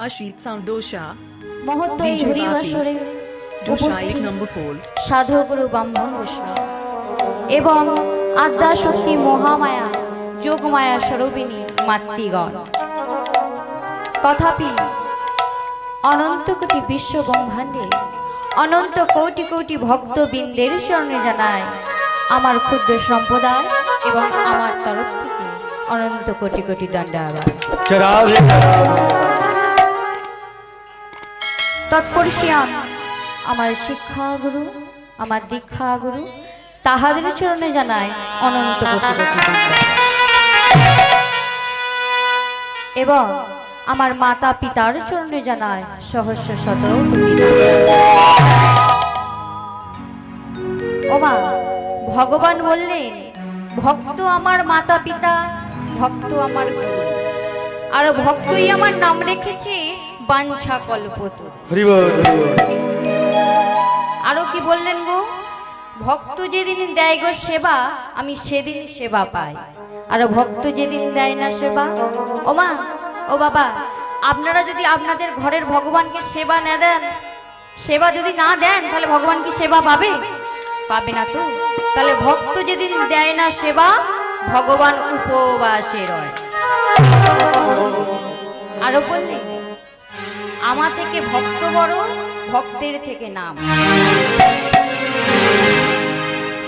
Ashit Sound Dosha, DJ হরিবাসরে Dosha উপস্থিত এক নম্বর pole সাধুগুরু ব্রাহ্মণ বৈষ্ণব এবং আদ্যা শক্তি মহামায়া যোগমায়া স্বরূপিণী মাতৃগণ তথাপি অনন্ত কোটি বিশ্ব ব্রহ্মাণ্ডে অনন্ত কোটি কোটি ভক্তবৃন্দের স্মরণে জানায় আমার ক্ষুদ্র সম্প্রদায় এবং আমার তরফ থেকে অনন্ত কোটি কোটি দণ্ডাবাদ তৎপরশিয়ান আমার শিক্ষাগুরু আমার দীক্ষাগুরু তাহাদের চরণে জানায় অনন্ত। এবং আমার মাতা পিতার চরণে জানায় সহস্র শত ওমা, ভগবান বললেন, ভক্ত আমার মাতা পিতা, ভক্ত আমার গুরু আর ভক্তই আমার নাম রেখেছে বাঞ্ছা কল্পতু। আরও কি বললেন গো? ভক্ত যেদিন দেয় গো সেবা আমি সেদিন সেবা পাই। আর ভক্ত যেদিন দেয় না সেবা ও মা ও বাবা আপনারা যদি আপনাদের ঘরের ভগবানকে সেবা না দেন সেবা যদি না দেন তাহলে ভগবান কি সেবা পাবে? পাবে না তো। তাহলে ভক্ত যেদিন দেয় না সেবা ভগবান উপবাসে রয়। আরও বললেন? আমার থেকে ভক্ত বড়, ভক্তের থেকে নাম।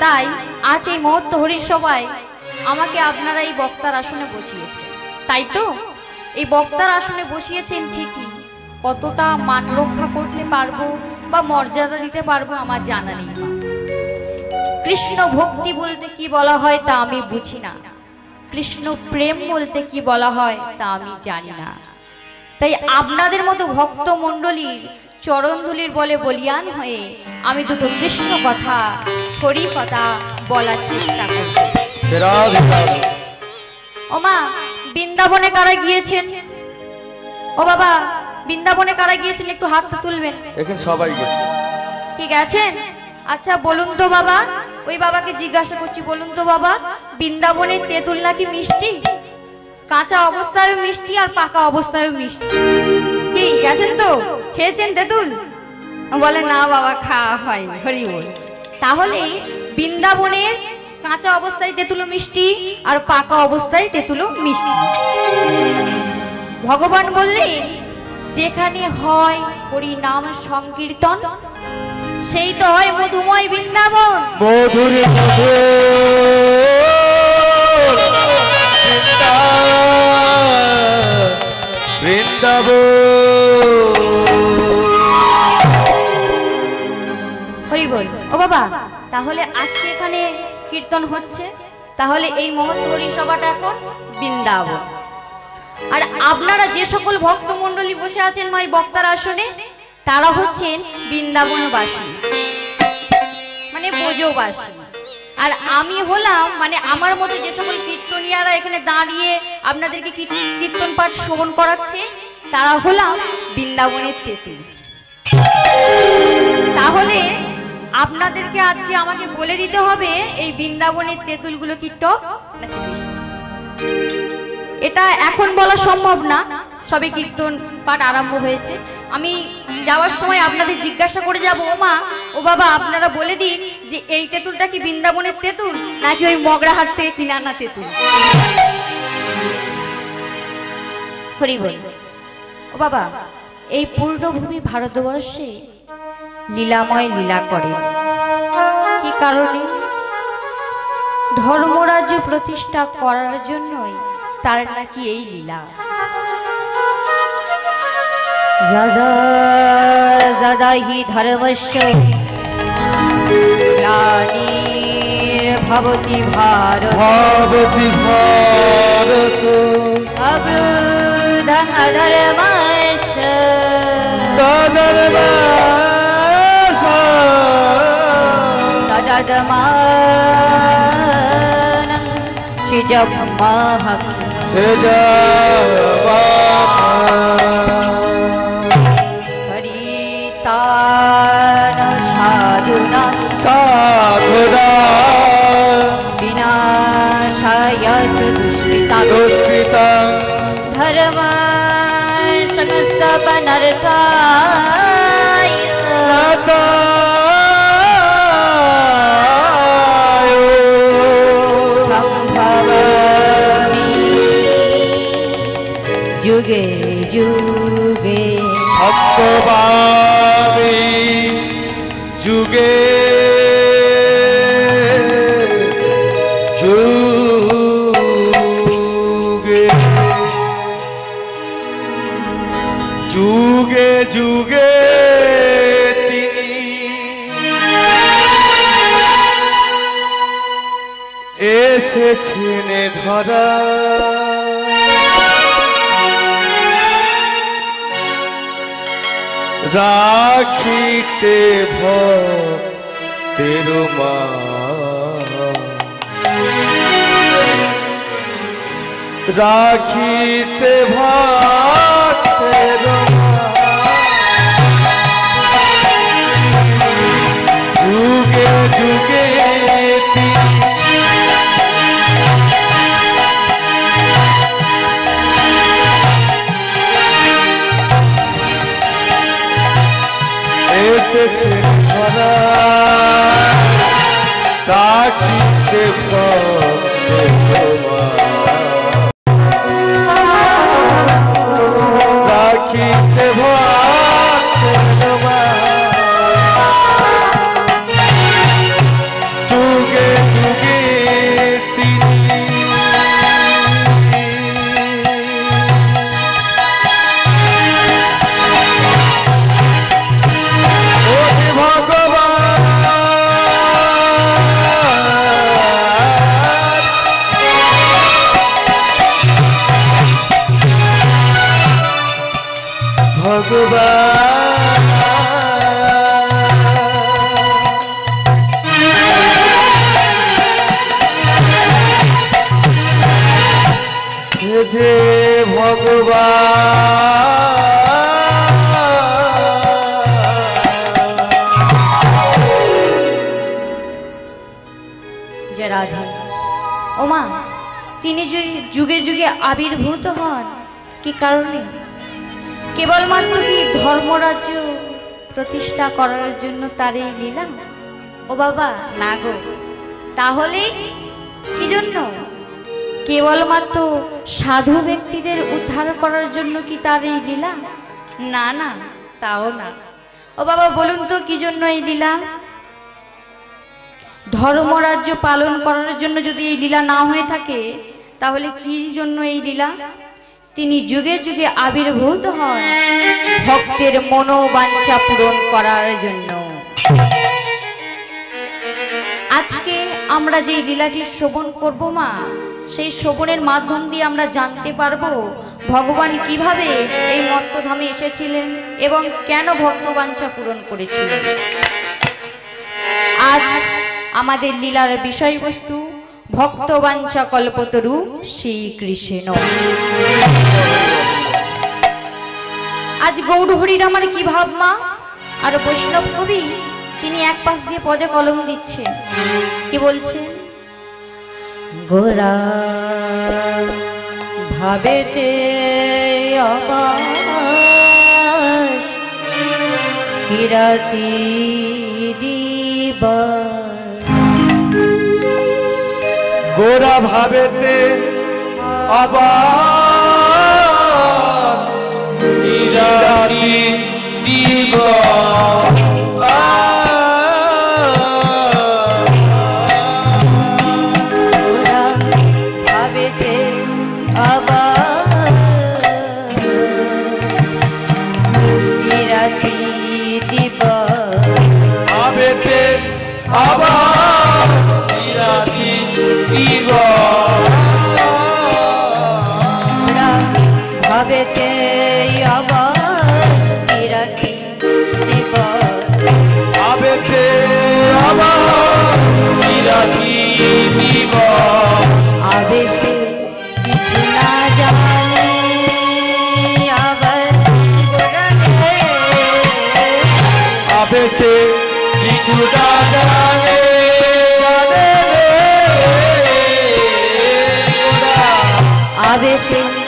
তাই আজ এই মুহূর্ত হরির সবাই আমাকে আপনারা এই বক্তার আসনে বসিয়েছে তাই তো? এই বক্তার আসনে বসিয়েছেন ঠিকই। কতটা মান রক্ষা করতে পারব বা মর্যাদা দিতে পারব আমার জানা নেই কৃষ্ণ ভক্তি বলতে কি বলা হয় তা আমি বুঝি না। কৃষ্ণ প্রেম বলতে কি বলা হয় তা আমি জানি না। তাই আপনাদের মতো ভক্ত মণ্ডলীর চরণধুলির বলে বলিয়ান হয়ে আমি দুটো কৃষ্ণ কথা হরি কথা বলার চেষ্টা করব। চরাবে ওমা বৃন্দাবনে কারা গিয়েছেন? ও বাবা বৃন্দাবনে কারা গিয়েছেন? একটু হাত তুলবেন। এখানে সবাই গেছে। কি গেছেন আচ্ছা বলুন তো বাবা ওই বাবাকে জিজ্ঞাসা করছি বলুন তো বাবা বৃন্দাবনের তেঁতুল নাকি মিষ্টি? কাঁচা অবস্থায়ও মিষ্টি আর পাকা অবস্থায়ও মিষ্টি। কি, গেছেন তো? খেয়েছেন তেঁতুল? বলে, না বাবা, খাওয়া হয়নি, হরি বল। তাহলে বৃন্দাবনের কাঁচা অবস্থায় তেঁতুলো মিষ্টি আর পাকা অবস্থায় তেঁতুলো মিষ্টি। ভগবান বললেন, যেখানে হয় হরি নাম সংকীর্তন, সেই তো হয় মধুময় বৃন্দাবন। মধুর মধুর বৃন্দাবন হরি বল ও বাবা, তাহলে আজকে এখানে কীর্তন হচ্ছে? তাহলে এই মহৎ হরি সভাটা এখন বৃন্দাবন। আর আপনারা যে সকল ভক্ত মণ্ডলী বসে আছেন মাই বক্তার আসনে, তারা হচ্ছেন বৃন্দাবনবাসী। মানে বোঝবাসী আর আমি হলাম মানে আমার মতো যে সকল কীর্তনিয়ারা এখানে দাঁড়িয়ে আপনাদেরকে কীর্তন পাঠ শ্রবণ করাচ্ছে তারা হলাম বৃন্দাবনের তেতুল। তাহলে আপনাদেরকে আজকে আমাকে বলে দিতে হবে, এই বৃন্দাবনের তেঁতুলগুলো কি টক নাকি এটা এখন বলা সম্ভব না, সবে কীর্তন পাঠ আরম্ভ হয়েছে। আমি যাওয়ার সময় আপনাদের জিজ্ঞাসা করে যাব ও মা ও বাবা, আপনারা বলে দিন যে এই তেঁতুলটা কি বৃন্দাবনের তেঁতুল নাকি ওই মগরাহাট থেকে কিনে তেঁতুল? হরি বল। ও বাবা, এই পূর্ণভূমি ভারতবর্ষে লীলাময় লীলা করে। কি কারণে? ধর্মরাজ্য প্রতিষ্ঠা করার জন্যই তার নাকি এই লীলা। যদা যদা হি ধর্মস্য। भवती भारत। भवती भारत। अवृद्धम् अधर्मश्च तदर्मस तददमानं शिजमः हरितान साधुना साधुना। या दुष्कृता दुष्कृता दुष्ता भरवा এসেছেন ধরা। রাখিতে ভক্তের মা। রাখিতে ভক্তের এসেছে ধরা তাকিতে ভক্ত আবির্ভূত হন? কি কারণে? কেবলমাত্র কি ধর্মরাজ্য প্রতিষ্ঠা করার জন্য তার এই লীলা? ও বাবা, না গো। তাহলে কি জন্য? কেবলমাত্র সাধু ব্যক্তিদের উদ্ধার করার জন্য কি তার এই লীলা? না না, তাও না। ও বাবা, বলুন তো কি জন্য এই লীলা? ধর্মরাজ্য পালন করার জন্য যদি এই লীলা না হয়ে থাকে তাহলে কি জন্য এই লীলা? তিনি যুগে যুগে আবির্ভূত হন। ভক্তের মনোবাঞ্ছা পূরণ করার জন্য। আজকে আমরা যে লীলাটি শ্রবণ করব মা, সেই শ্রবণের মাধ্যম দিয়ে আমরা জানতে পারব ভগবান কীভাবে এই মত্তধামে এসেছিলেন এবং কেন ভক্তবাঞ্ছা পূরণ করেছিলেন। আজ আমাদের লীলার বিষয়বস্তু ভক্তবাঞ্ছা কল্পতরু শ্রীকৃষ্ণ। আজ গৌরহরির আমার কি ভাবমা আর বৈষ্ণব কবি, তিনি এক পাশ দিয়ে পদে কলম দিচ্ছে। কি বলছে? গোরা ভাবেতে কিরাতি দিবা গোরা ভাবেতে আবার নিরারি কিছু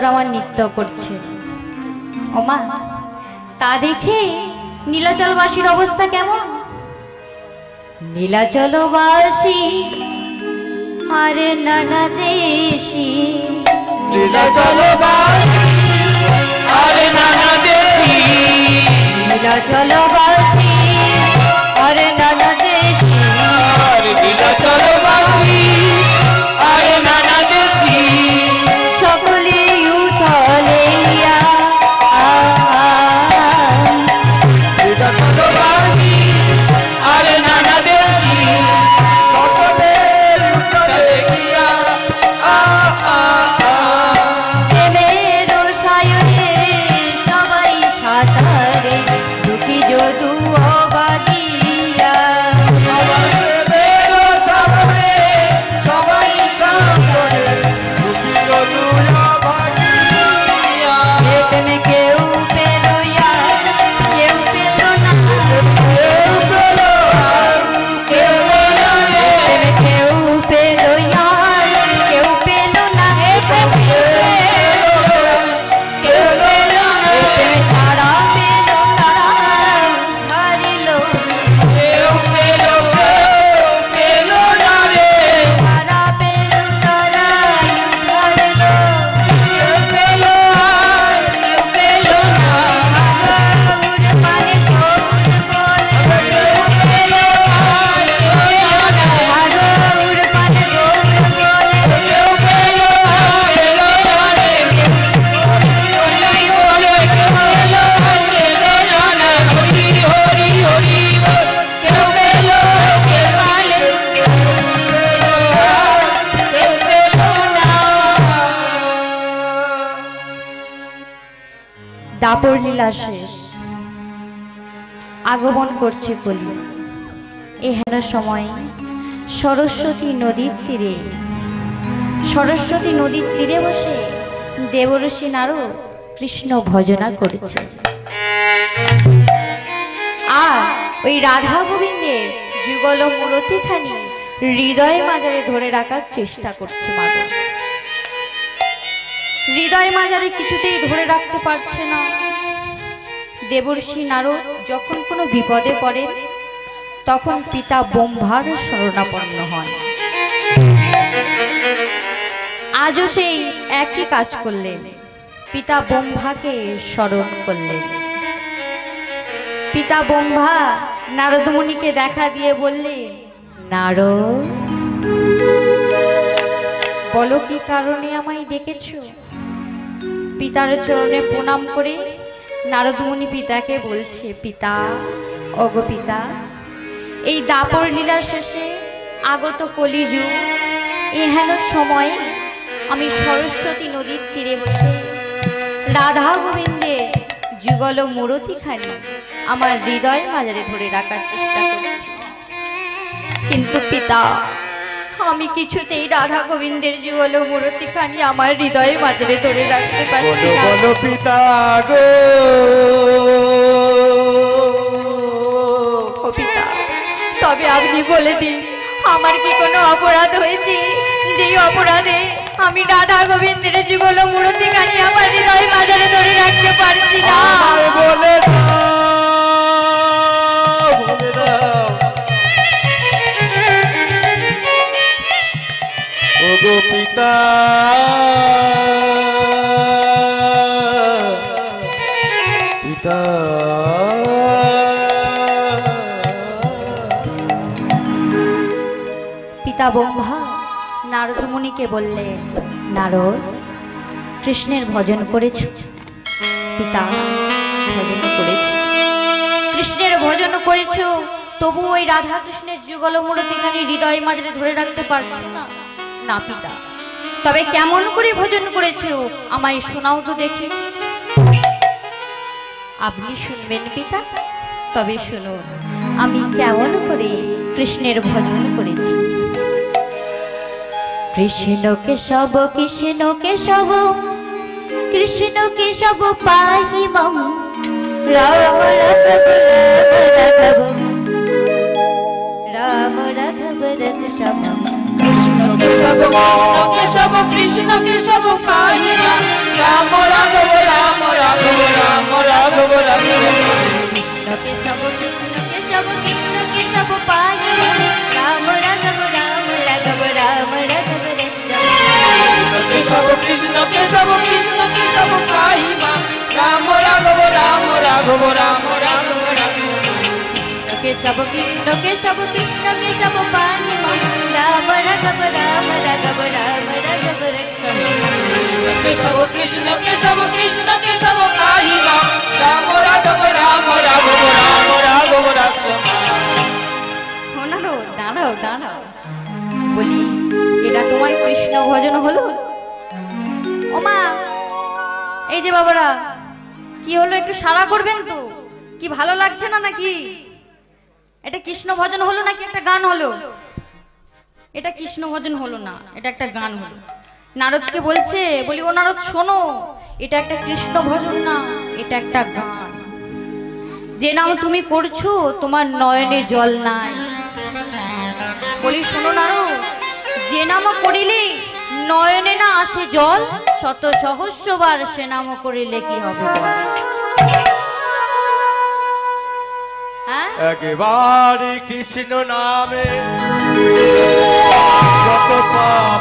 সুন্দর আমার নৃত্য করছে। ওমা তা দেখে নীলাচলবাসীর অবস্থা কেমন? নীলাচলবাসী আর নানা দেশি। নীলাচলবাসী আর নানা দেশি। নীলাচলবাসী আর নানা করছে কলি। এহেন সময় সরস্বতী নদীর তীরে, সরস্বতী নদীর তীরে বসে দেবর্ষী নারদ কৃষ্ণ ভজনা করেছে। আর ওই রাধা গোবিন্দের যুগল মূরতিখানি হৃদয় মাজারে ধরে রাখার চেষ্টা করছে মাগো হৃদয় মাজারে কিছুতেই ধরে রাখতে পারছে না। দেবর্ষী নারদ যখন কোনো বিপদে পড়ে, তখন পিতা ব্রহ্মার শরণাপন্ন হন। আজও সেই একই কাজ করলেন। পিতা ব্রহ্মাকে স্মরণ করলেন। পিতা ব্রহ্মা নারদমণিকে দেখা দিয়ে বললেন, নারদ, বলো কি কারণে আমায় ডেকেছো? পিতার চরণে প্রণাম করে নারদমণি পিতাকে বলছে, পিতা অগো পিতা, এই দাপর লীলা শেষে আগত কলিযুগ এহেন সময়ে আমি সরস্বতী নদীর তীরে বসে রাধা গোবিন্দের যুগল মূরতিখানি আমার হৃদয় মাজারে ধরে রাখার চেষ্টা করছি। কিন্তু পিতা আমি কিছুতেই রাধা গোবিন্দের যুগল মূরতিখানি আমার হৃদয়ের মাজারে ধরে রাখতে পারছি না। পিতা গো। পিতা তবে আপনি বলে দিন আমার কি কোনো অপরাধ হয়েছে? যেই অপরাধে আমি রাধা গোবিন্দের যুগল মূর্তি গানি আমার হৃদয় মাজারে ধরে রাখতে পারছি না। বলে ওগো পিতা। ব্রহ্মা নারদমুনিকে বললেন নারদ, কৃষ্ণের ভজন করেছ? পিতা, ভজন করেছ। কৃষ্ণের ভজন করেছ? তবু ওই রাধা কৃষ্ণের যুগল মূর্তিখানি হৃদয় মাঝে ধরে রাখতে পারছ না? না পিতা তবে কেমন করে ভজন করেছ, আমায় শোনাও তো দেখি। আপনি শুনবেন পিতা? তবে শুনুন আমি কেমন করে কৃষ্ণের ভজন করেছি। কৃষ্ণ কেশব কৃষ্ণ কেশব কৃষ্ণ কেশব পাহি মম রাম রাঘব রাঘব রাম রাঘব রঘুশম কেশব কেশব কৃষ্ণ কেশব, পাহিমা। রাম রাঘব রাম রাঘব রাম রাঘব রাঘব কৃষ্ণ কেশব কৃষ্ণ কেশব কৃষ্ণ কেশব মম রাম রাঘব রাম রাঘব রাম রাঘব কেশব কৃষ্ণ কেশব কৃষ্ণ কেশব, পাহিমা। রাম রাঘব রাম রাঘব রাম কেশব কৃষ্ণ কেশব কৃষ্ণ কেশব পাহি মম রাম রাঘব রাম রাঘব রাম রাঘব রঘুশম কেশব কৃষ্ণ কেশব কৃষ্ণ কেশব পাহিমা রাম রাঘব রাম রাঘব রাম রাঘব রাঘব দাঁড়াও দাঁড়াও। বলি এটা তোমার কৃষ্ণ ভজন হলো? ওমা এই যে বাবারা কি হলো একটু সাড়া করবেন তো? কি ভালো লাগছে না নাকি? এটা কৃষ্ণ ভজন হলো নাকি একটা গান হলো? এটা কৃষ্ণ ভজন হলো না, এটা একটা গান হলো। নারদকে বলছে, বলি, ও নারদ, শোনো, এটা একটা কৃষ্ণ ভজন না, এটা একটা গান। যে নাম তুমি করছ, তোমার নয়নে জল নাই। বলি, শোনো নারো যে নাম করিলে নয়নে না আসে জল, শত সহস্রবার সে নাম করিলে কি হবে একবারে কৃষ্ণ নামে যত পাপ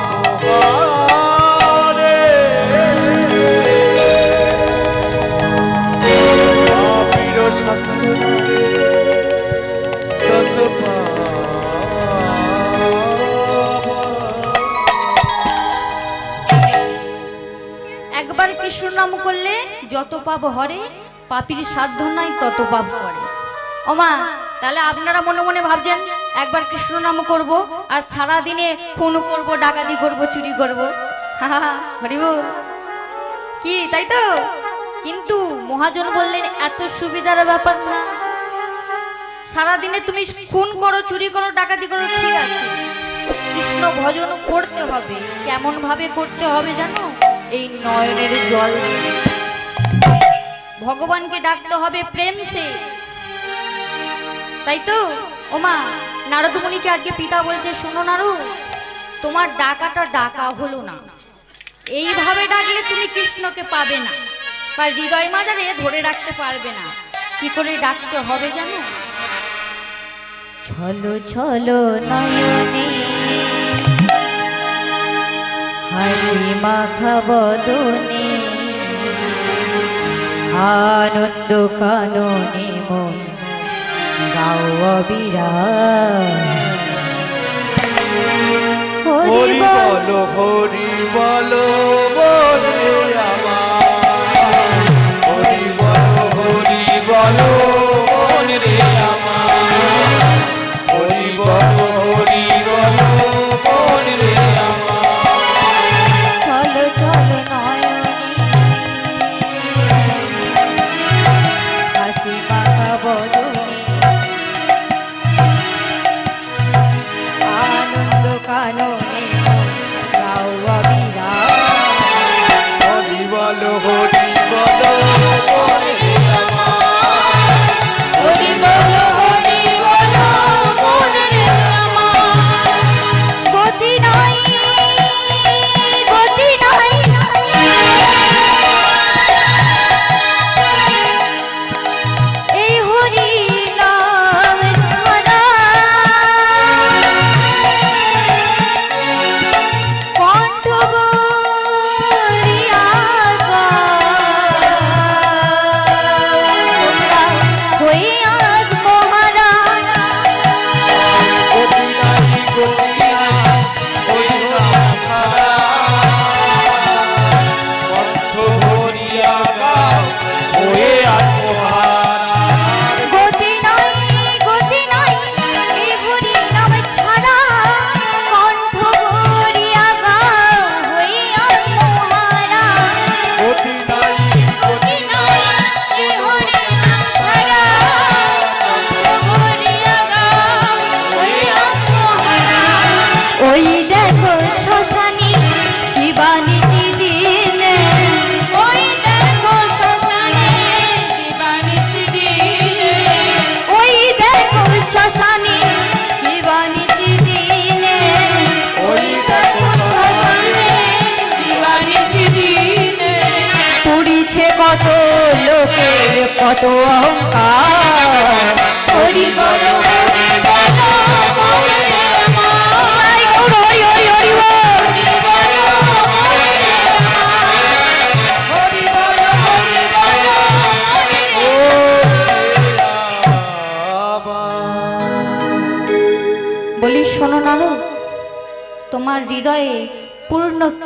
একবার কৃষ্ণ নাম করলে যত পাপ হরে পাপির সাধ্য নাই তত পাপ করে। ওমা, তাহলে আপনারা মনে মনে ভাবছেন, একবার কৃষ্ণ নাম করব আর সারা দিনে খুন করব, ডাকাতি করব, চুরি করব। হরিব, কি, তাই তো? কিন্তু মহাজন বললেন, এত সুবিধার ব্যাপার না। সারাদিনে তুমি খুন করো, চুরি করো, ডাকাতি করো, ঠিক আছে। কৃষ্ণ ভজন করতে হবে, কেমন ভাবে করতে হবে জানো? এই নয়নের জল। ভগবানকে ডাকতে হবে প্রেম সে। তাই তো ওমা, নারদমণিকে আজকে পিতা বলছে, শোনো নারু, তোমার ডাকাটা ডাকা হলো না। এইভাবে ডাকলে তুমি কৃষ্ণকে পাবে না বা হৃদয় মাজারে ধরে রাখতে পারবে না। কি করে ডাকতে হবে জানো? ছলো ছলো নয়নে, হাসি মাখা বদনে, আনন্দ কাননে মন গাও অবিরাম হরি বলো হরি বলো বলে আমার। হরি বলো হরি বলো।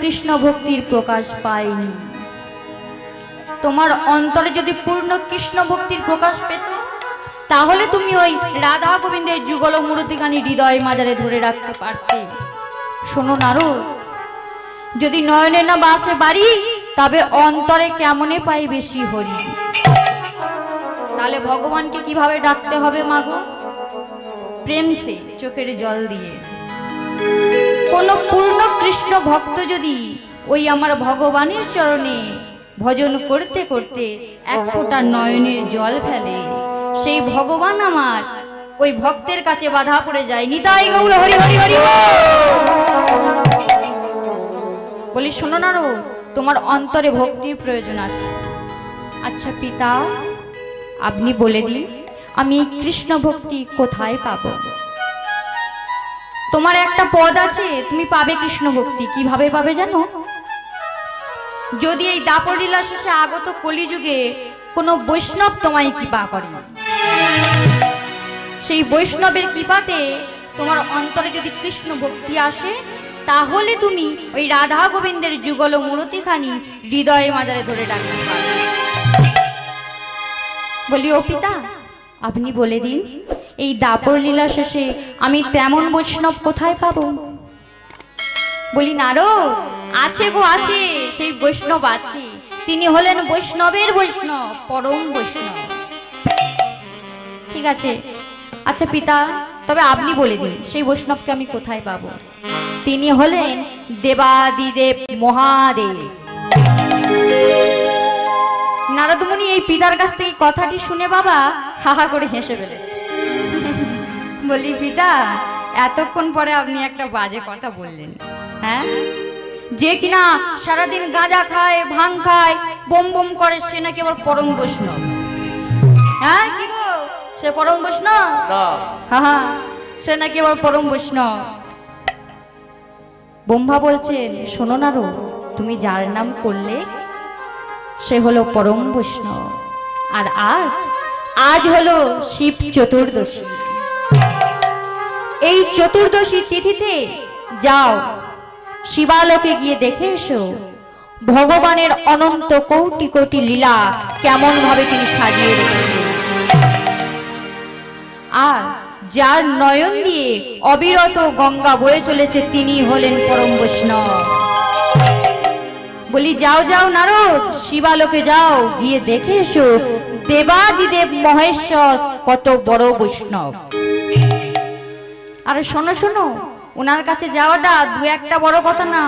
কৃষ্ণ ভক্তির প্রকাশ পায়নি। তোমার অন্তরে যদি পূর্ণ কৃষ্ণ ভক্তির প্রকাশ পেত, তাহলে তুমি ওই রাধা গোবিন্দের যুগল মূর্তিখানি হৃদয় মাজারে ধরে রাখতে পারতে। শোনো নারদ, যদি নয়নে না বাসে বাড়ি, তবে অন্তরে কেমনে পাই বেশি হরি? তাহলে ভগবানকে কীভাবে ডাকতে হবে মাগো প্রেম সে চোখের জল দিয়ে। কোন পূর্ণ কৃষ্ণ ভক্ত যদি ওই আমার ভগবানের চরণে ভজন করতে করতে এক ফোঁটা নয়নের জল ফেলে, সেই ভগবান আমার ওই ভক্তের কাছে বাধা পড়ে যায়। নিতাই গৌর, হরি হরি হরি বলি, শোনো না রো, তোমার অন্তরে ভক্তির প্রয়োজন আছে। আচ্ছা পিতা, আপনি বলে দিন, আমি কৃষ্ণ ভক্তি কোথায় পাবো? তোমার একটা পদ আছে, তুমি পাবে কৃষ্ণ ভক্তি। কীভাবে পাবে জানো? যদি এই দাপর শেষে আগত কলিযুগে কোনো বৈষ্ণব তোমায় কৃপা করে। সেই বৈষ্ণবের কৃপাতে তোমার অন্তরে যদি কৃষ্ণ ভক্তি আসে, তাহলে তুমি ওই রাধা গোবিন্দের যুগল মূর্তিখানি হৃদয়ে মাজারে ধরে রাখতে পারবে। বলি ও পিতা আপনি বলে দিন, এই দাপর লীলা শেষে আমি তেমন বৈষ্ণব কোথায় পাবো? বলি নারো আছে গো, আছে, সেই বৈষ্ণব আছে। তিনি হলেন বৈষ্ণবের বৈষ্ণব, পরম বৈষ্ণব। ঠিক আছে। আচ্ছা পিতা, তবে আপনি বলে দিন, সেই বৈষ্ণবকে আমি কোথায় পাবো? তিনি হলেন দেবাদিদেব মহাদেব। নারদমণি এই পিতার কাছ থেকে কথাটি শুনে বাবা হাহা করে হেসে ফেলেছে। বলি পিতা এতক্ষণ পরে আপনি একটা বাজে কথা বললেন হ্যাঁ? যে কিনা সারাদিন গাঁজা খায় ভাং খায় বোম বোম করে সে নাকি আবার পরম বৈষ্ণব। হ্যাঁ কি গো? সে পরম বৈষ্ণব? না। হ্যাঁ সে নাকি আবার পরম বৈষ্ণব। ব্রহ্মা বলছেন শোনো না রো তুমি যার নাম করলে সে হলো পরম বৈষ্ণব। আর আজ আজ হলো শিব চতুর্দশী। এই চতুর্দশী তিথিতে যাও, শিবালোকে গিয়ে দেখে এসো। ভগবানের অনন্ত কোটি কোটি লীলা কেমন ভাবে তিনি সাজিয়ে রেখেছেন। আর যার নয়ন দিয়ে অবিরত গঙ্গা বয়ে চলেছে, তিনি হলেন পরম বৈষ্ণব। বলি, যাও যাও নারদ, শিবালোকে যাও, গিয়ে দেখে এসো। দেবাদিদেব মহেশ্বর কত বড় বৈষ্ণব। আর শোনো শোনো ওনার কাছে যাওয়াটা দু একটা বড় কথা না।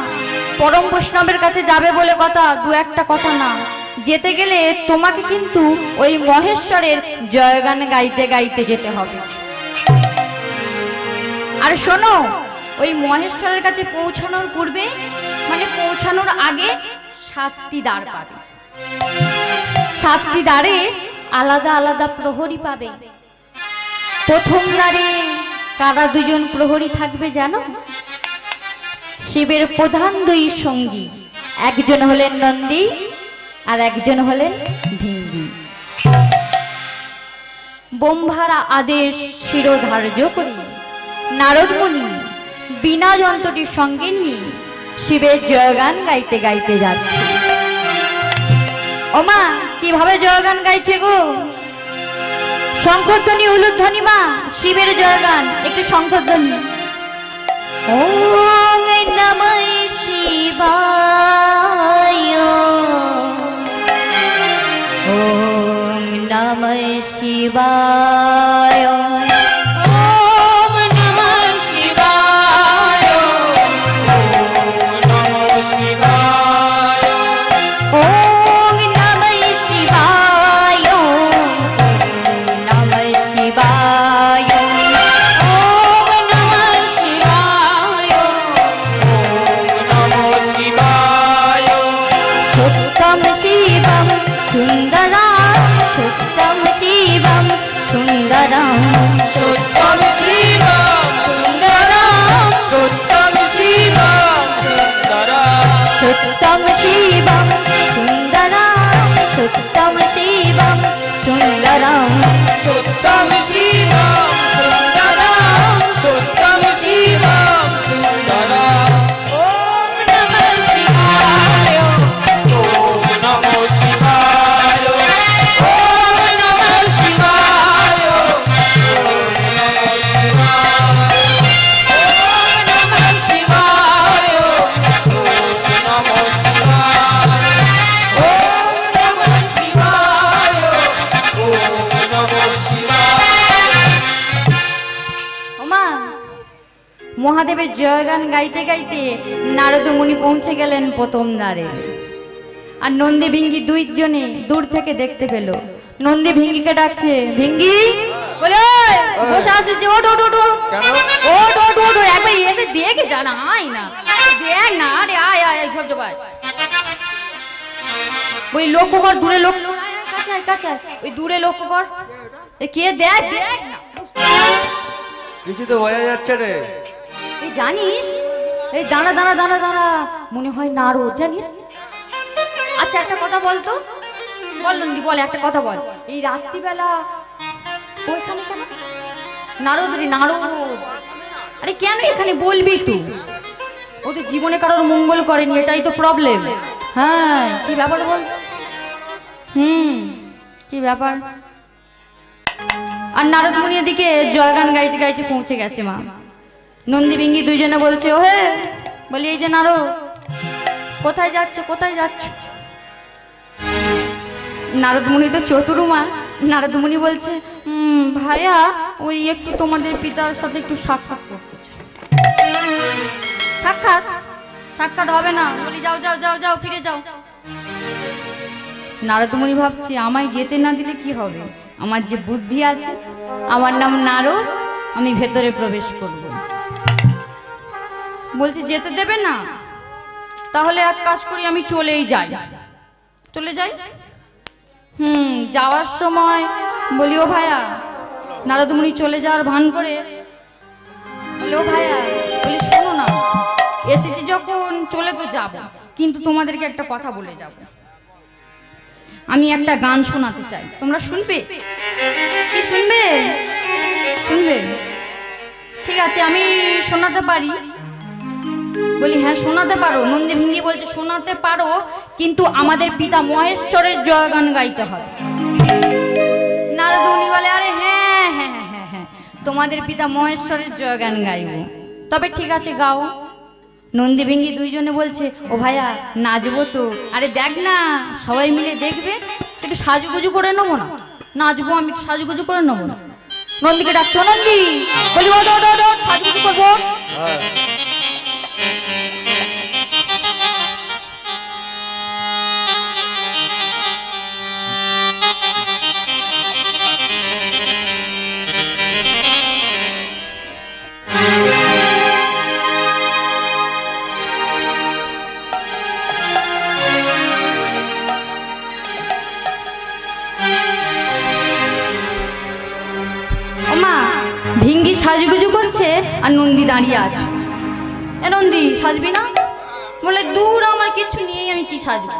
পরম বৈষ্ণবের কাছে যাবে বলে কথা দু একটা কথা না। যেতে গেলে তোমাকে কিন্তু ওই মহেশ্বরের জয়গান গাইতে গাইতে যেতে হবে। আর শোনো, ওই মহেশ্বরের কাছে পৌঁছানোর পূর্বে মানে পৌঁছানোর আগে সাতটি দ্বার পাবে। সাতটি দ্বারে আলাদা আলাদা প্রহরী পাবে। প্রথম দ্বারে কারা দুজন প্রহরী থাকবে জানো? শিবের প্রধান দুই সঙ্গী। একজন হলেন নন্দী আর একজন হলেন ভিঙ্গি। বোম্ভারা আদেশ শিরোধার্য করে নারদমণি বিনা যন্ত্রটির সঙ্গে নিয়ে শিবের জয়গান গাইতে গাইতে যাচ্ছে। ওমা, কীভাবে জয়গান গাইছে গো? শঙ্খধ্বনি উলুধ্বনি মা, শিবের জয়গান, একটু শঙ্খধ্বনি ওম নমঃ শিবায়। ওম নমঃ শিবায়। মহাদেবের জয়গান গাইতে গাইতে নারদ মুনি পৌঁছে গেলেন প্রথম দ্বারে। আর নন্দী ভিঙ্গি দুইজনে দূর থেকে দেখতে পেল। নন্দী ভিঙ্গিকে ডাকছে ভিঙ্গি বলে বসে একবার এসে দেখে জানা আয় না দেখ না আরে আয় আয় আয় সব জবাই ওই লক্ষ্য কর দূরে কাছে কাছে ওই দূরে লক্ষ্য কর কে দেখ দেখ না। কিছু তো বোঝা যাচ্ছে রে। জানিস? এই দাঁড়া দাঁড়া দাঁড়া দাঁড়া। মনে হয় নারদ, জানিস? আচ্ছা একটা কথা বল তো বল নন্দী, বল, একটা কথা বল। এই রাত্রিবেলা ওইখানে কেন? নারদ রে, নারদ। আরে কেন এখানে বলবি তুই? ও তো জীবনে কারোর মঙ্গল করেনি, এটাই তো প্রবলেম হ্যাঁ কি ব্যাপার বল? হুম, কি ব্যাপার? আর নারদ মুনি এদিকে জয়গান গাইতে গাইতে পৌঁছে গেছে, মা। নন্দী ভিঙ্গি দুইজনে বলছে ওহে! বলি এই যে নারদ কোথায় যাচ্ছ কোথায় যাচ্ছ? নারদমুনি তো চতুর্মা। নারদমুনি বলছে "উম, ভাইয়া ওই একটু তোমাদের পিতার সাথে একটু সাক্ষাৎ করতে চাই। সাক্ষাৎ? সাক্ষাৎ হবে না? বলি যাও যাও যাও যাও ফিরে যাও। নারদমুনি ভাবছে আমায় যেতে না দিলে কি হবে? আমার যে বুদ্ধি আছে আমার নাম নারদ আমি ভেতরে প্রবেশ করব। বলছি, যেতে দেবে না? তাহলে এক কাজ করি, আমি চলেই যাই। চলে যাই? হুম, যাওয়ার সময় বলি, ও ভাইয়া নারদমুনি চলে যাওয়ার ভান করে। বলি, ও ভাইয়া বলি, শোনো না, এসেছি যখন, চলে তো যাব, কিন্তু তোমাদেরকে একটা কথা বলে যাব। আমি একটা গান শোনাতে চাই, তোমরা শুনবে? কি শুনবে? শুনবে। ঠিক আছে, আমি শোনাতে পারি। বলি হ্যাঁ শোনাতে পারো। নন্দী ভিঙ্গি বলছে, শোনাতে পারো, কিন্তু আমাদের পিতা মহেশ্বরের জয়গান গাইতে হবে। নারদুনি বলে, আরে হ্যাঁ হ্যাঁ হ্যাঁ হ্যাঁ হ্যাঁ তোমাদের পিতা মহেশ্বরের জয়গান গাইব। তবে ঠিক আছে, গাও। নন্দী ভেঙ্গি দুইজনে বলছে, ও ভাইয়া, নাচবো তো। আরে দেখ না, সবাই মিলে দেখবে, একটু সাজুগুজু করে নেব না? নাচবো, আমি একটু সাজুগুজু করে নেব না। নন্দীকে ডাকছো নন্দী বলি ওট ওট ওট সাজুগুজু করব। ভিঙ্গি সাজুগুজু করছে আর নন্দী দাঁড়িয়ে আছে। এ নন্দী, সাজবি না? বলে, দূর আমার কিছু নিয়েই আমি কি সাজবো?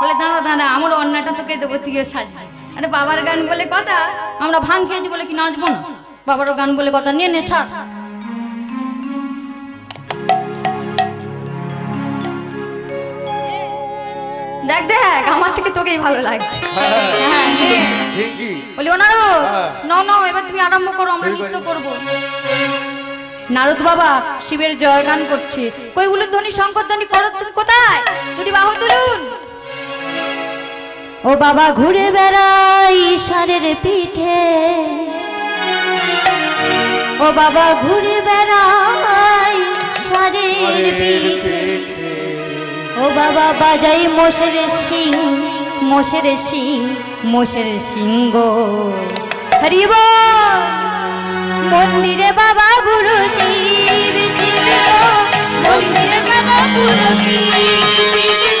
বলে, দাঁড়া দাঁড়া, আমার অন্যটা তোকে দেবো তুই সাজবি। আরে বাবার গান বলে কথা, আমরা ভাঙ খেয়েছি বলে কি নাচবো না? বাবারও গান বলে কথা নিয়ে নে, সাজ। দেখ দেখ আমার থেকে তোকেই ভালো লাগছে। হ্যাঁ, বলি ও নারদ হ্যাঁ। নাও নাও এবার তুমি আরম্ভ করো আমরা নৃত্য। করব। নারদ বাবা শিবের জয়গান করছে। কই উলুধ্বনি শঙ্করধ্বনি করো তুমি কোথায়? দুটি বাহু তুলুন। ও বাবা ঘুরে বেড়াই সারের পিঠে। ও বাবা ঘুরে বেড়াই সারের পিঠে। ও বাবা, বাজাই মোষের সিং মোষের সিং মোষের সিংহ হরিব মন্দিরে বাবা গুরু শিব শিব মন্দিরে বাবা গুরু শিব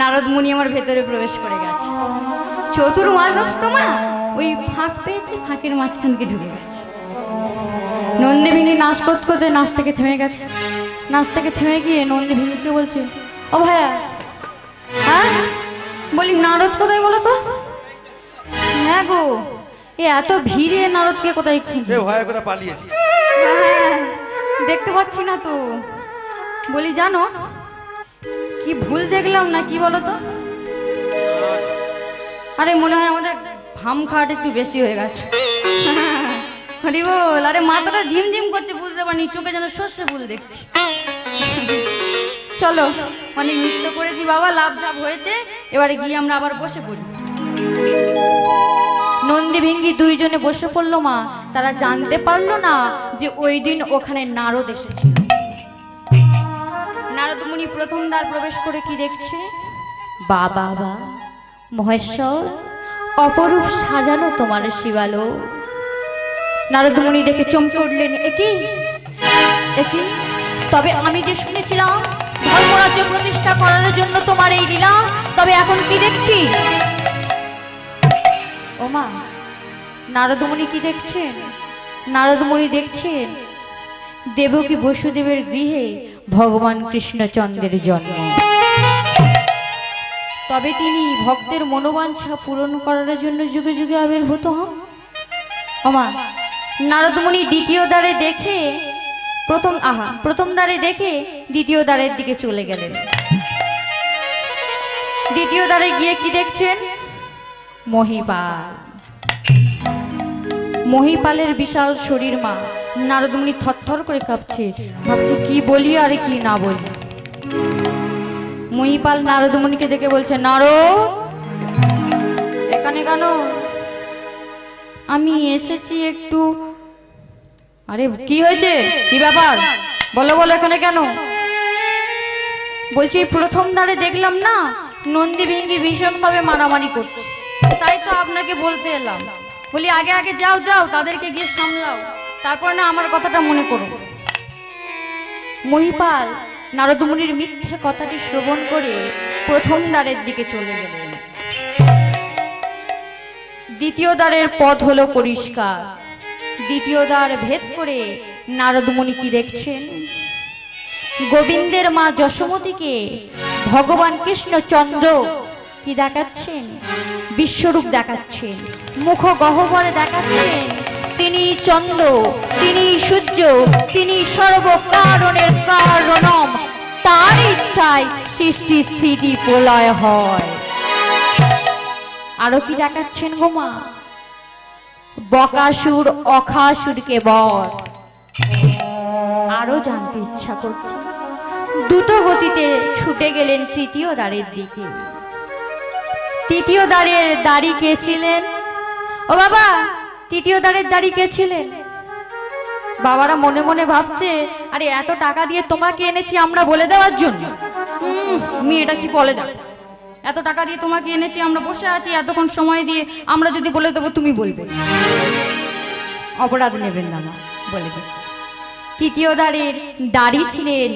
নারদ মুনি আমার ভেতরে প্রবেশ করে গেছে। চতুর মানুষ তোমা ওই ফাঁক পেয়েছে ফাঁকের মাঝখান থেকে ঢুকে গেছে। নন্দী ভেঙে নাচ করতে করতে নাচ থেকে থেমে গেছে। নাচ থেকে থেমে গিয়ে নন্দী ভেঙকে বলছে ও ভাইয়া হ্যাঁ? বলি নারদ কোথায় বলো তো? হ্যাঁ গো এ এত ভিড়ে নারদকে কোথায় খুঁজে পালিয়েছে? হ্যাঁ, দেখতে পাচ্ছি না তো। বলি জানো কি ভুল দেখলাম না, কি বলো তো আরে মনে হয় আমাদের ফাম খাট একটু বেশি হয়ে গেছে। হরি বল, আরে মাথাটা ঝিমঝিম করছে, বুঝতে পারিনি, চোখে যেন শস্য ফুল দেখছি। চলো, অনেক নৃত্য করেছি বাবা, লাভ ঝাপ হয়েছে, এবারে গিয়ে আমরা আবার বসে পড়ি। নন্দী ভেঙ্গি দুইজনে বসে পড়ল মা, তারা জানতে পারল না যে ওই দিন ওখানে নারদ এসেছিল। নারদ মুনি প্রথম দ্বার প্রবেশ করে কি দেখছে? বাবা বা মহেশ্বর, অপরূপ সাজানো তোমার শিবালো। নারদ মুনি দেখে চমকে উঠলেন একই একই তবে আমি যে শুনেছিলাম, ধর্মরাজ্য প্রতিষ্ঠা করার জন্য তোমার এই লীলা, তবে এখন কি দেখছি? ওমা নারদমণি কি দেখছেন? নারদমণি দেখছেন, দেবকী বসুদেবের গৃহে ভগবান কৃষ্ণচন্দ্রের জন্ম। তবে তিনি ভক্তের মনোবাঞ্ছা পূরণ করার জন্য যুগে যুগে আবির্ভূত হন। ওমা নারদমণি দ্বিতীয় দ্বারে দেখে প্রথম, আহা, প্রথম দ্বারে দেখে দ্বিতীয় দ্বারের দিকে চলে গেলেন। দ্বিতীয় দ্বারে গিয়ে কি দেখছেন? মহিপাল। মহিপালের বিশাল শরীর মা। নারদমণি থরথর করে কাঁপছে। ভাবছে কি বলি আর কি না বলি। মহিপাল নারদমণিকে দেখে বলছে নারো এখানে কেন? আমি এসেছি একটু আরে, কি হয়েছে? কি ব্যাপার? বলো বলো, এখানে কেন? বলছি প্রথম দ্বারে দেখলাম না, নন্দী ভেঙ্গি ভীষণভাবে মারামারি করছে। তাই তো আপনাকে বলতে এলাম। বলি, আগে আগে যাও যাও, তাদেরকে গিয়ে সামলাও। তারপর না আমার কথাটা মনে করো মহিপাল নারদমুনির মিথ্যে কথাটি শ্রবণ করে প্রথম দ্বারের দিকে চলে গেলেন। দ্বিতীয় দ্বারের পথ হলো পরিষ্কার। দ্বিতীয় দ্বার ভেদ করে নারদমুনি কি দেখছেন? গোবিন্দের মা যশোমতীকে ভগবান কৃষ্ণচন্দ্র কি দেখাচ্ছেন? বিশ্বরূপ দেখাচ্ছেন। মুখ গহ্বরে দেখাচ্ছেন। তিনি চন্দ্র, তিনি সূর্য, তিনি সর্বকারণের কারণম। তার ইচ্ছায় সৃষ্টি স্থিতি প্রলয় হয়। আরও কি দেখাচ্ছেন গো মা? বকাসুর অখাসুরকে বর। আরও জানতে ইচ্ছা করছে। দ্রুত গতিতে ছুটে গেলেন তৃতীয় দ্বারের দিকে। তৃতীয় দ্বারের দাড়ি কে ছিলেন? ও বাবা তৃতীয় দ্বারের দাড়ি কে ছিলেন? বাবারা মনে মনে ভাবছে, আরে এত টাকা দিয়ে তোমাকে এনেছি আমরা বলে দেওয়ার জন্য। মেয়েটা কি বলে দাও এত টাকা দিয়ে তোমাকে এনেছি, আমরা বসে আছি, এতক্ষণ সময় দিয়ে আমরা যদি বলে দেবো, তুমি বলবে। অপরাধ নেবেন না মা, বলে দিচ্ছি। তৃতীয় দ্বারের দাড়ি ছিলেন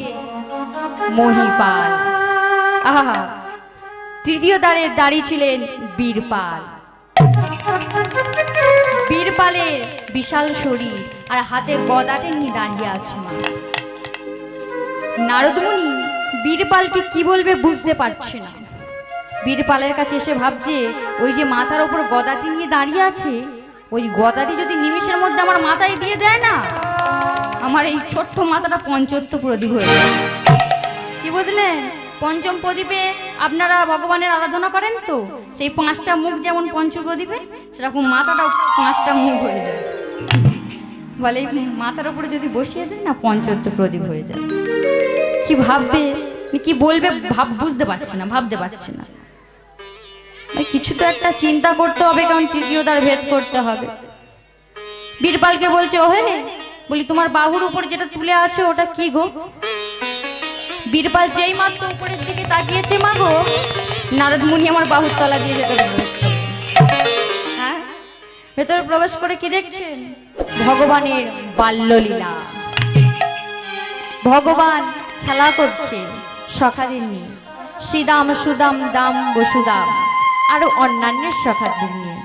মহিপাল। আহা। তৃতীয় দ্বারের দাড়ি ছিলেন বীরপাল। বীরপালের বিশাল শরীর আর হাতে গদাটে নিয়ে দাঁড়িয়ে আছে মা। নারদমণি বীরপালকে কি বলবে বুঝতে পারছে না। বীরপালের কাছে এসে ভাবছে, ওই যে মাথার ওপর গদাটি নিয়ে দাঁড়িয়ে আছে, ওই গদাটি যদি নিমিষের মধ্যে আমার মাথায় দিয়ে দেয় না, আমার এই ছোট্ট মাথাটা পঞ্চত্ব প্রদীপ হয়ে যাবে। কি বুঝলেন? পঞ্চম প্রদীপে আপনারা ভগবানের আরাধনা করেন তো? সেই পাঁচটা মুখ যেমন পঞ্চ প্রদীপে সেরকম মাথাটাও পাঁচটা মুখ হয়ে যায়। বলে মাথার উপরে যদি বসিয়ে দেয় না পঞ্চত্ব প্রদীপ হয়ে যায়। কি ভাববে? কি বলবে? ভাব, বুঝতে পারছে না, ভাবতে পারছে না। কিছু তো একটা চিন্তা করতে হবে, কারণ তৃতীয় দ্বার ভেদ করতে হবে। বীরপালকে বলছে ও ওহে, বলি তোমার বাহুর উপর যেটা তুলে আছে, ওটা কি গো? বীরপাল যেই মাত্র উপরের দিকে তাকিয়েছে, মা গো। নারদ মুনি আমার বাহুর তলা দিয়ে যেতে হ্যাঁ? ভেতরে প্রবেশ করে কি দেখছেন? ভগবানের বাল্যলীলা। ভগবান খেলা করছে সখাদের নিয়ে। শ্রীদাম, সুদাম, দাম, বসুদাম, আরও অন্যান্য সখাদের নিয়ে।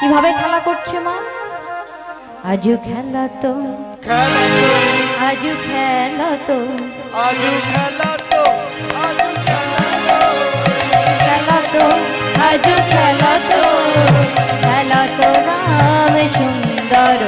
কীভাবে খেলা করছে মা? আজও খেলা তো খেলা তো আজু খেলা তো। আজু খেলা তো। আজু খেলা খেলা তো আজু খেলা তো। খেলা তো রাম সুন্দর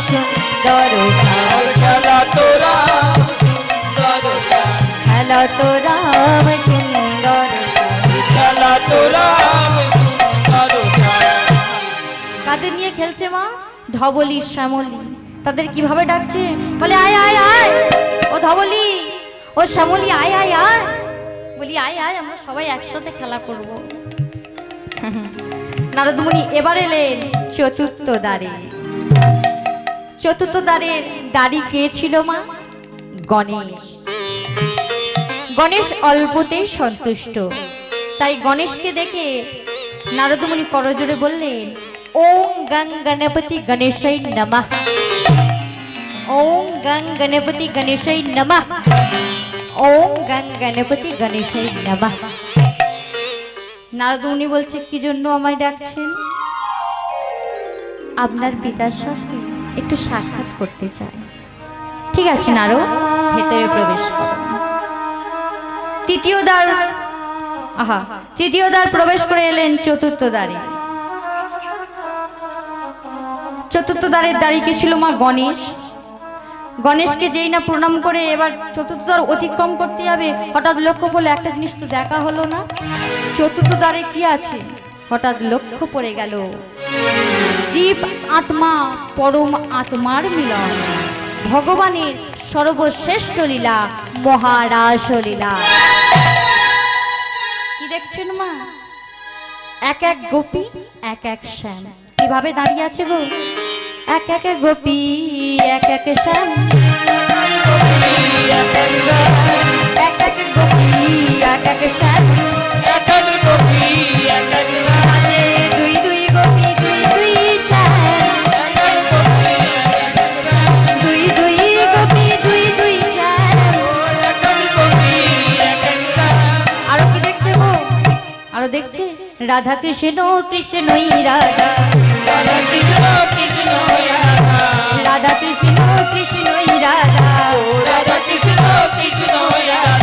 সুন্দর খেলা তো রাম সুন্দর শ্যাম খেলা তো রাম সুন্দর খেলা তো রাম সুন্দর শ্যাম কাদের নিয়ে খেলছে মা? ধবলি শ্যামলি। তাদের কীভাবে ডাকছে? বলে আয় আয় আয়। ও ধবলি ও শ্যামলি আয় আয় আয়। বলি আয় আয় আমরা সবাই একসাথে খেলা করব। নারদমণি এবার এলেন চতুর্থ দ্বারে। চতুর্থ দ্বারের দাড়ি কে ছিল মা? গণেশ। গণেশ অল্পতেই সন্তুষ্ট। তাই গণেশকে দেখে নারদমণি করজোরে বললেন, ওম গং গণপতি গণেশই নমঃ। ওম গং গণপতি গণেশই নমঃ। ওম গং গণপতি গণেশই নমঃ। নারদমণি বলছে, কি জন্য আমায় ডাকছেন? আপনার পিতার সাথে একটু সাক্ষাৎ করতে চাই। ঠিক আছে, নারো। ভেতরে প্রবেশ করো। তৃতীয় দ্বার। আহা, তৃতীয় দ্বার প্রবেশ করে এলেন চতুর্থ দ্বারে। চতুর্থ দ্বারের দাঁড়িয়ে ছিল মা গণেশ? গণেশকে যেই না প্রণাম করে এবার চতুর্থ দ্বার অতিক্রম করতে যাবে, হঠাৎ লক্ষ্য পড়ল, একটা জিনিস তো দেখা হলো না। চতুর্থ দ্বারে কি আছে? হঠাৎ লক্ষ্য পড়ে গেল। জীব আত্মা, পরম আত্মার মিলন। ভগবানের সর্বশ্রেষ্ঠ লীলা মহারাস লীলা। কি দেখছেন মা? এক এক গোপী, এক এক শ্যাম। কীভাবে দাঁড়িয়ে আছে গো? এক এক গোপী, এক এক শ্যাম। এক এক গোপী, এক এক শ্যাম। রাধা কৃষ্ণ কৃষ্ণই রাধা। রাধা কৃষ্ণ কৃষ্ণ রাধা। কৃষ্ণ কৃষ্ণই রাধা। কৃষ্ণ কৃষ্ণ রাধা।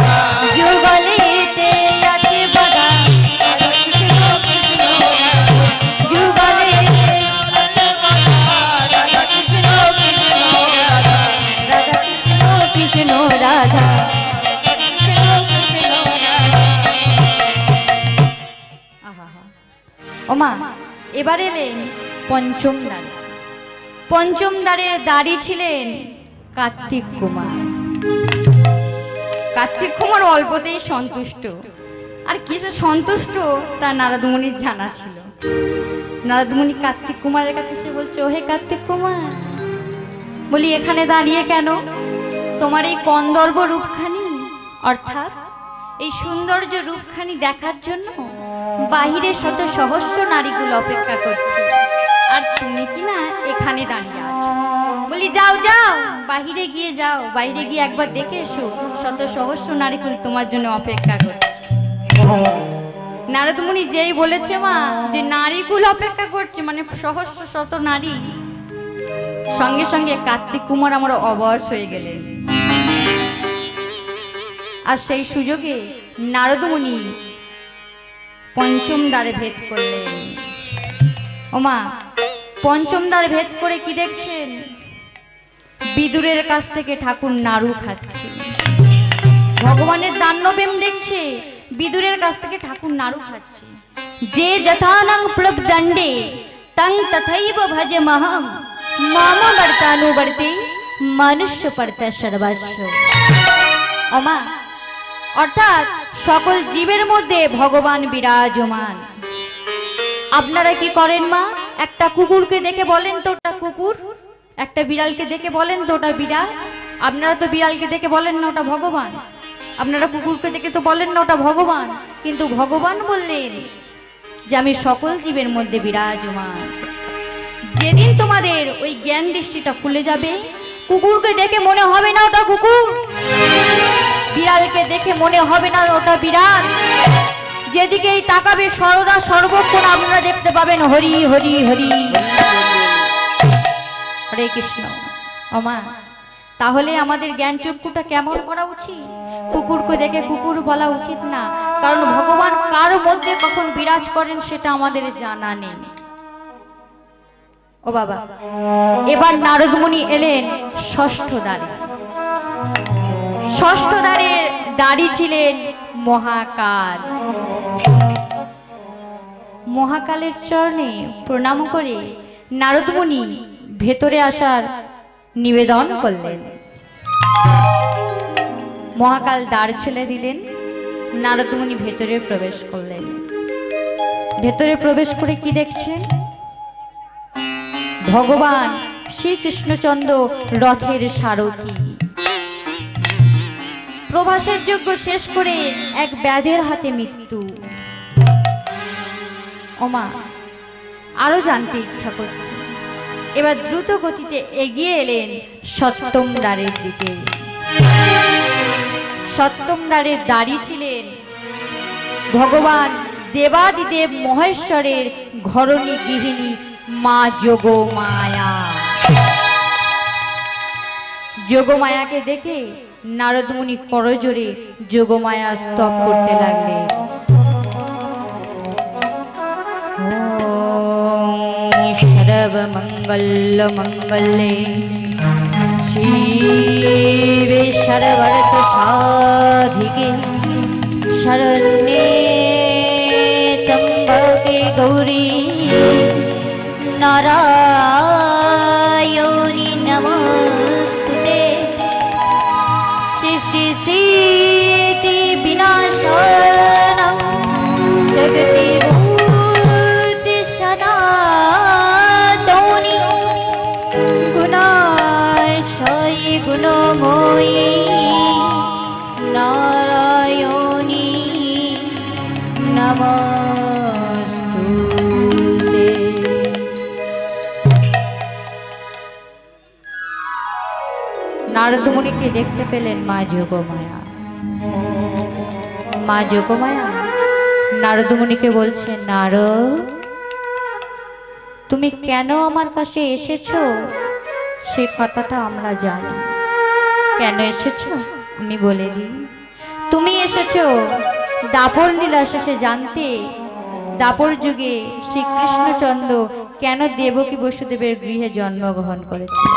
ওমা, এবার এলেন পঞ্চম দ্বারে। পঞ্চম দ্বারের দাড়ি ছিলেন কার্তিক কুমার। কার্তিক কুমার অল্পতেই সন্তুষ্ট। আর কিছু সন্তুষ্ট তা নারদমণির জানা ছিল। নারদমণি কার্তিক কুমারের কাছে সে বলছে, ওহে কার্তিক কুমার, বলি এখানে দাঁড়িয়ে কেন? তোমার এই কন্দর্ব রূপখানি, অর্থাৎ এই সৌন্দর্য রূপখানি দেখার জন্য বাহিরে শত সহস্র নারীগুলো অপেক্ষা করছে। আর তুমি কি না এখানে দাঁড়িয়ে বলি, যাও যাও, বাহিরে গিয়ে যাও, বাইরে গিয়ে একবার দেখে এসো। শত সহস্র নারীকুল তোমার জন্য অপেক্ষা করছে। নারদমুনি যেই বলেছে মা, যে নারীকুল অপেক্ষা করছে মানে সহস্র শত নারী। সঙ্গে সঙ্গে কার্তিক কুমার আমার অবশ হয়ে গেলেন। আর সেই সুযোগে নারদমুনি পঞ্চম দ্বারে ভেদ করলেন। ওমা পঞ্চম দ্বার ভেদ করে কি দেখছেন? বিদুরের কাছ থেকে ঠাকুর নাড়ু খাচ্ছে। ভগবানের দান্যবেম দেখছে, বিদুরের কাছ থেকে ঠাকুর নাড়ু খাচ্ছে। যে যথানাং প্রবদণ্ডে, তং তথৈব ভজ মহম। মাম বর্তানু বর্তে মনুষ্য পড়তে সর্বস্ব অমা অর্থাৎ সকল জীবের মধ্যে ভগবান বিরাজমান। আপনারা কি করেন মা? একটা কুকুরকে দেখে বলেন তো ওটা কুকুর। একটা বিড়ালকে দেখে বলেন তো ওটা বিড়াল। আপনারা তো বিড়ালকে দেখে বলেন না ওটা ভগবান। আপনারা কুকুরকে দেখে তো বলেন না ওটা ভগবান। কিন্তু ভগবান বললেন যে আমি সকল জীবের মধ্যে বিরাজমান। যেদিন তোমাদের ওই জ্ঞান দৃষ্টিটা খুলে যাবে, কুকুরকে দেখে মনে হবে না ওটা কুকুর। বিড়ালকে দেখে মনে হবে না ওটা বিড়াল। যেদিকেই তাকাবে সর্বদা সর্বক্ষণ আপনারা দেখতে পাবেন হরি হরি হরি। হরে কৃষ্ণ। অমা তাহলে আমাদের জ্ঞান চক্ষুটা কেমন করা উচিত? কুকুরকে দেখে কুকুর বলা উচিত না, কারণ ভগবান কার মধ্যে কখন বিরাজ করেন সেটা আমাদের জানা নেই। ও বাবা, এবার নারদমুনি এলেন ষষ্ঠ দ্বারে। ষষ্ঠ দ্বারের দাড়ি ছিলেন মহাকাল। মহাকালের চরণে প্রণাম করে নারদমণি ভেতরে আসার নিবেদন করলেন। মহাকাল দ্বার ছেলে দিলেন নারদমুনি ভেতরে প্রবেশ করলেন। ভেতরে প্রবেশ করে কি দেখছেন? ভগবান শ্রীকৃষ্ণচন্দ্র রথের সারথী। প্রভাসের যোগ্য শেষ করে এক ব্যাধের হাতে মৃত্যু। ওমা, আরও জানতে ইচ্ছা করছে। এবার দ্রুত গতিতে এগিয়ে এলেন সপ্তম দ্বারের দিকে। সপ্তম দ্বারের দাঁড়ি ছিলেন ভগবান দেবাদিদেব মহেশ্বরের ঘরণী গৃহিণী মা যোগ মায়া যোগমায়াকে দেখে নারদমুনি করজোরে যোগমায়া স্তব করতে লাগলেন সর্বমঙ্গলমঙ্গলে। শিবে সর্বর্ত সাধিকে শরণে তম্বকে গৌরী। নারায়ণ নারদমণিকে দেখতে পেলেন মা যোগমায়া। মা যোগমায়া, নারদমণিকে বলছে নারদ, তুমি কেন আমার কাছে এসেছ? সে কথাটা আমরা জানি। কেন এসেছ? আমি বলে দিই। তুমি এসেছ দাপর লীলা শেষে জানতে। দাপর যুগে শ্রীকৃষ্ণচন্দ্র কেন দেবকী বসুদেবের গৃহে জন্মগ্রহণ করেছিল?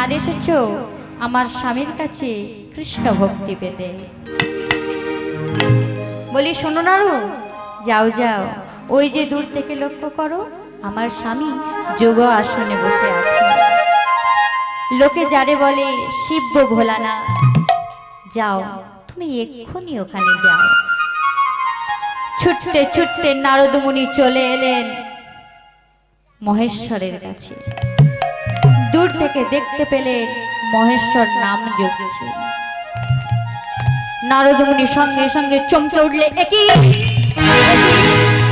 আর এসেছ? আমার স্বামীর কাছে কৃষ্ণ ভক্তি পেতে। বলি, শোনো নারু, যাও যাও। ওই যে দূর থেকে লক্ষ্য করো, আমার স্বামী যোগ আসনে বসে আছে। লোকে যারে বলে শিব্য ভোলানা যাও, তুমি এক্ষুনি ওখানে যাও। ছুটতে ছুটতে নারদমুনি চলে এলেন মহেশ্বরের কাছে। দূর থেকে দেখতে পেলেন মহেশ্বর নাম জপছে। নারদমুনি সঙ্গে সঙ্গে চমকে উঠলে একই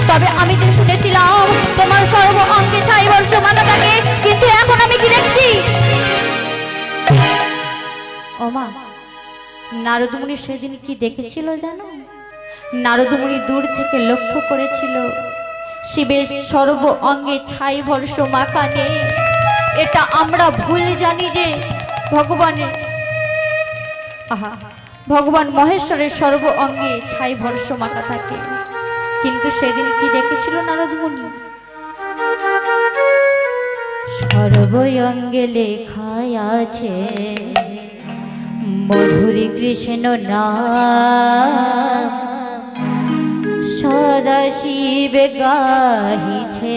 তবে আমি যে শুনেছিলাম, তোমার সর্ব অঙ্গে ছাই বর্ষ মাথা থাকে কিন্তু এখন আমি কি দেখছি? ওমা নারদমুনি সেদিন কি দেখেছিল জানো? নারদমুনি দূর থেকে লক্ষ্য করেছিল, শিবের সর্ব অঙ্গে ছাই ভর্ষ মাখা এটা আমরা ভুল জানি যে ভগবানের আহা, ভগবান মহেশ্বরের সর্ব অঙ্গে ছাই ভর্ষ মাখা থাকে। কিন্তু সেদিন কি দেখেছিল নারদমুনি সর্বঙ্গে লেখায় আছে, মধুরী কৃষ্ণ নাম। সদা শিবে গাহিছে।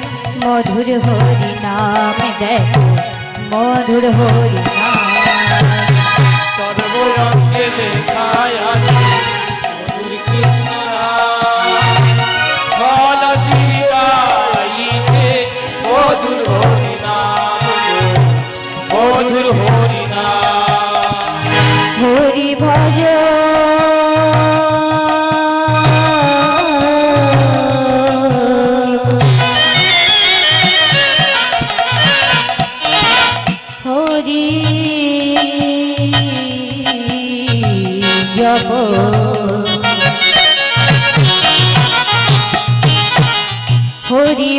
মধুর হরি নাম দেখো মধুর হরি নাম সর্বঙ্গে লেখায় আছে মধুর কৃষ্ণ নাম। ফল শিবাইছে মধুর হরি নাম মধুর হরি নাম হরি ভজ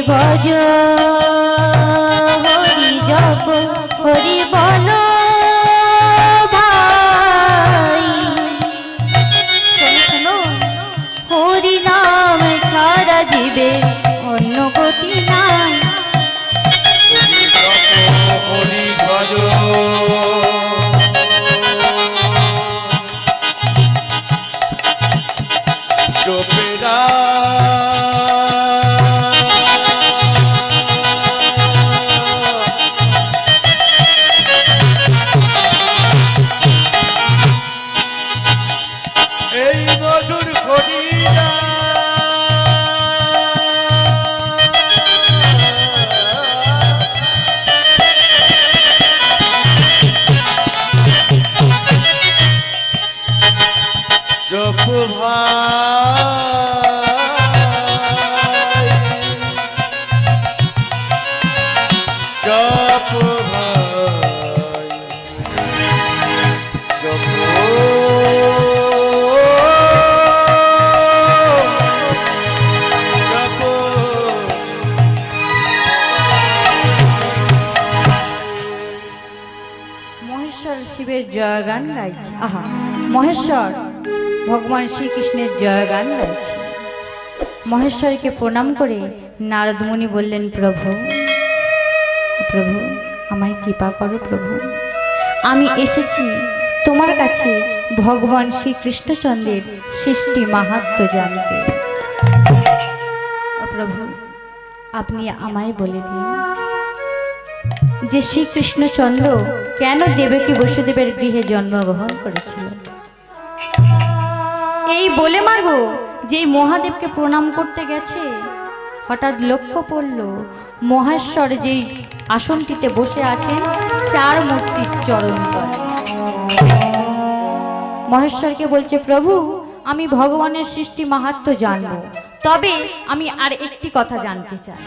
হরি জপ ভাই জপ ভাই জপ জপ মহেশ্বর শিবের জয়গান গাইছে। আহা মহেশ্বর। ভগবান শ্রীকৃষ্ণের জয়গান গাইছে মহেশ্বরকে প্রণাম করে নারদমুনি বললেন, প্রভু প্রভু, আমায় কৃপা করো, প্রভু। আমি এসেছি তোমার কাছে ভগবান শ্রীকৃষ্ণচন্দ্রের সৃষ্টি মাহাত্ম জানতে। প্রভু, আপনি আমায় বলে দিন যে শ্রীকৃষ্ণচন্দ্র কেন দেবকী বসুদেবের গৃহে জন্মগ্রহণ করেছিল? এই বলে মাগো যে মহাদেবকে প্রণাম করতে গেছে, হঠাৎ লক্ষ্য পড়ল, মহেশ্বর যেই আসনটিতে বসে আছেন, চার মূর্তির চরণ মহেশ্বরকে বলছে, প্রভু, আমি ভগবানের সৃষ্টি মাহাত্ম জানব। তবে আমি আর একটি কথা জানতে চাই।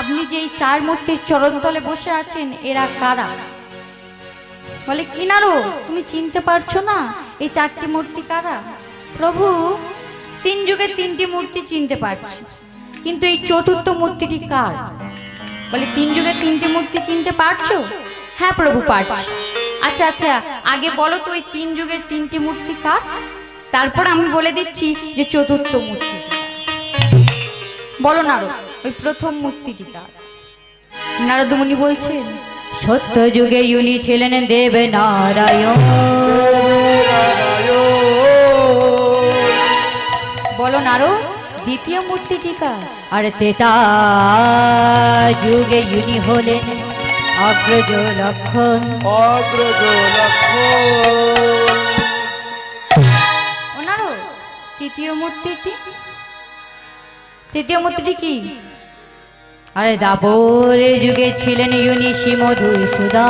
আপনি যেই চার মূর্তির চরণতলে বসে আছেন, এরা কারা? বলে, কি নারো, তুমি চিনতে পারছ না? এই চারটি মূর্তি কারা? প্রভু, তিন যুগের তিনটি মূর্তি চিনতে পারছি। কিন্তু এই চতুর্থ মূর্তিটি কার? বলে, তিন যুগের তিনটি মূর্তি চিনতে পারছ? হ্যাঁ প্রভু, পারছি। আচ্ছা আচ্ছা আগে বলো তো ওই তিন যুগের তিনটি মূর্তি কার? তারপর আমি বলে দিচ্ছি যে চতুর্থ মূর্তি। বলো নারদ, ওই প্রথম মূর্তিটি কার? নারদমুনি বলছেন সত্য যুগে ইউনি ছিলেন দেব নারায়ণ বলো নারো, দ্বিতীয় মূর্তি কার আর তেতা যুগে ইউনি হলেন অগ্রজ লক্ষণ। অগ্রজ ওনারও তৃতীয় মূর্তিটি? তৃতীয় মূর্তিটি কি? আরে দাপরে যুগে ছিলেন ইউনি মধুর সুদা।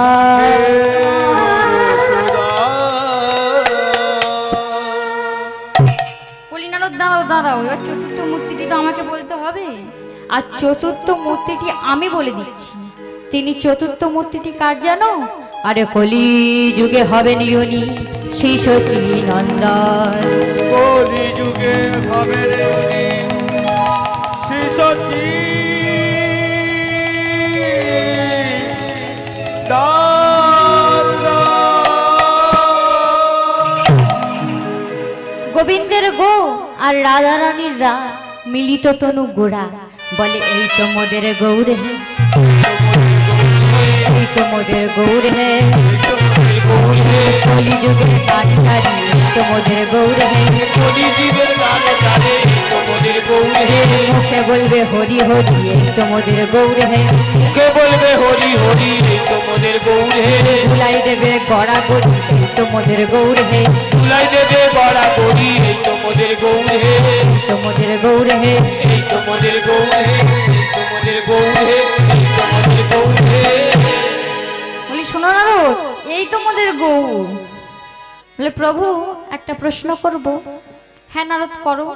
বলি নারদ দাঁড়াও দাঁড়াও এবার চতুর্থ মূর্তিটি তো আমাকে বলতে হবে। আর চতুর্থ মূর্তিটি আমি বলে দিচ্ছি। তিনি চতুর্থ মূর্তিটি কার জানো? আরে কলি যুগে হবেন ইউনি শ্রী শচী যুগে হবে রে শিশচি গোবিন্দের গো আর রাধা রানীর রা মিলিত তনু গোড়া। বলে, এই তো মোদের গৌর হে। এই তো মোদের গৌর হে। কলি যুগের গান গাড়ি তোমাদের গৌর হে। বলবে হরি হরি এই তোমাদের গৌর? হে কে বলবে হরি হরি তোমাদের গৌর? হে ভুলাই দেবে গড়া গড়ি তোমাদের গৌর। হে তুলাই দেবে বড়া গরি তোমাদের গৌর। হে তোমাদের গৌর। হে এই তোমাদের গৌর হে তোমাদের গৌর হে তোমাদের গৌর। হে বলি শোনো না রো এই তোমাদের গৌর। বলে প্রভু একটা প্রশ্ন করব। হ্যাঁ নারদ করো।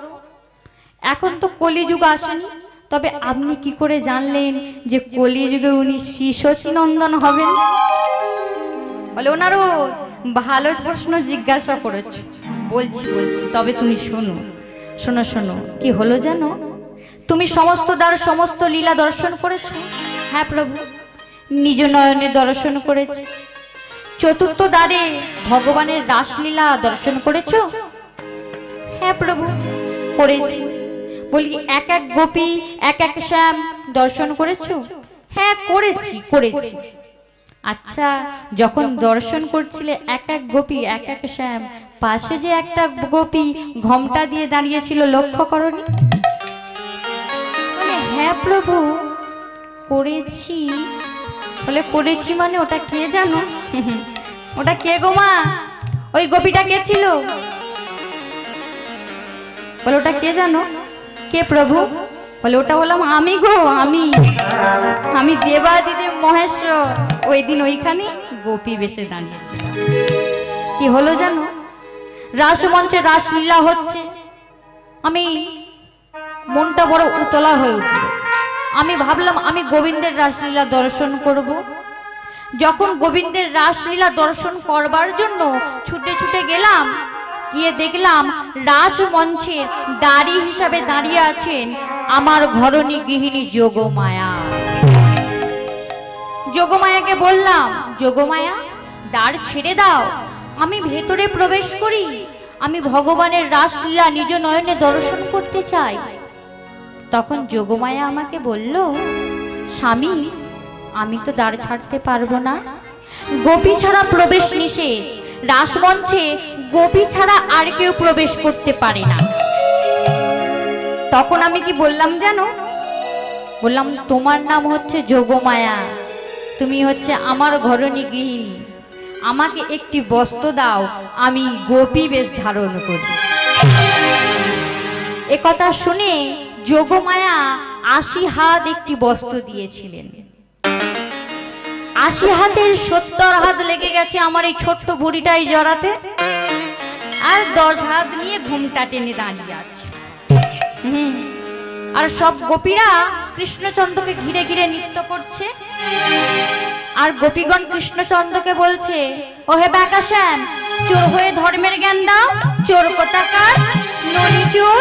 এখন তো কলিযুগ আসেনি। তবে আপনি কি করে জানলেন যে কলিযুগে উনি শিশচী নন্দন হবেন? বলে, ওনারও ভালো প্রশ্ন জিজ্ঞাসা করেছ। বলছি বলছি, তবে তুমি শোনো শোনো শোনো, কি হলো জানো? তুমি সমস্ত দ্বার, সমস্ত লীলা দর্শন করেছ? হ্যাঁ প্রভু, নিজ নয়নে দর্শন করেছি। চতুর্থ দ্বারে ভগবানের রাসলীলা দর্শন করেছ? হ্যাঁ প্রভু, করেছি। বলি, এক এক গোপী, এক এক শ্যাম, দর্শন করেছ? হ্যাঁ করেছি করেছি। আচ্ছা যখন দর্শন করছিলে এক এক গোপী, এক এক শ্যাম, পাশে যে একটা গোপী ঘমটা দিয়ে দাঁড়িয়েছিল, লক্ষ্য করনি? হ্যাঁ প্রভু, করেছি। বলে করেছি মানে ওটা কে জানো? ওটা কে গো মা? ওই গোপীটা কে ছিল? বলে, ওটা কে জানো? কে প্রভু? বলে, ওটা হলাম আমি গো, আমি। আমি দেবাদিদেব মহেশ্বর। ওই দিন ওইখানে গোপী বেশে দাঁড়িয়েছিল কি হলো জানো? রাসমঞ্চে রাসলীলা হচ্ছে। আমি মনটা বড় উতলা হয়ে উঠল। আমি ভাবলাম, আমি গোবিন্দের রাসলীলা দর্শন করব। যখন গোবিন্দের রাসলীলা দর্শন করবার জন্য ছুটে ছুটে গেলাম গিয়ে দেখলাম রাসমঞ্চে দাড়ি হিসাবে দাঁড়িয়ে আছেন আমার ঘরণী গৃহিণী যোগমায়া। যোগমায়াকে বললাম, যোগমায়া দ্বার ছেড়ে দাও, আমি ভেতরে প্রবেশ করি। আমি ভগবানের রাসলীলা নিজ নয়নে দর্শন করতে চাই। তখন যোগমায়া আমাকে বলল, স্বামী, আমি তো দ্বার ছাড়তে পারব না। গোপী ছাড়া প্রবেশ নিষেধ। রাসমঞ্চে গোপী ছাড়া আর কেউ প্রবেশ করতে পারে না। তখন আমি কি বললাম জানো? বললাম, তোমার নাম হচ্ছে যোগমায়া। তুমি হচ্ছে আমার ঘরণী গৃহিণী। আমাকে একটি বস্ত্র দাও, আমি গোপী বেশ ধারণ করি। একথা শুনে যোগমায়া আশি হাত একটি বস্ত্র দিয়েছিলেন। আশি হাতের সত্তর হাত লেগে গেছে আমার এই ছোট্ট বুড়িটাই জড়াতে। আর দশ হাত নিয়ে ঘুমটা টেনে দাঁড়িয়ে আছে। হুম। আর সব গোপীরা কৃষ্ণচন্দ্রকে ঘিরে ঘিরে নৃত্য করছে। আর গোপীগণ কৃষ্ণচন্দ্রকে বলছে ও হে শ্যাম চোর হয়ে ধর্মের জ্ঞান দাও, চোর কোথাকার ননি চোর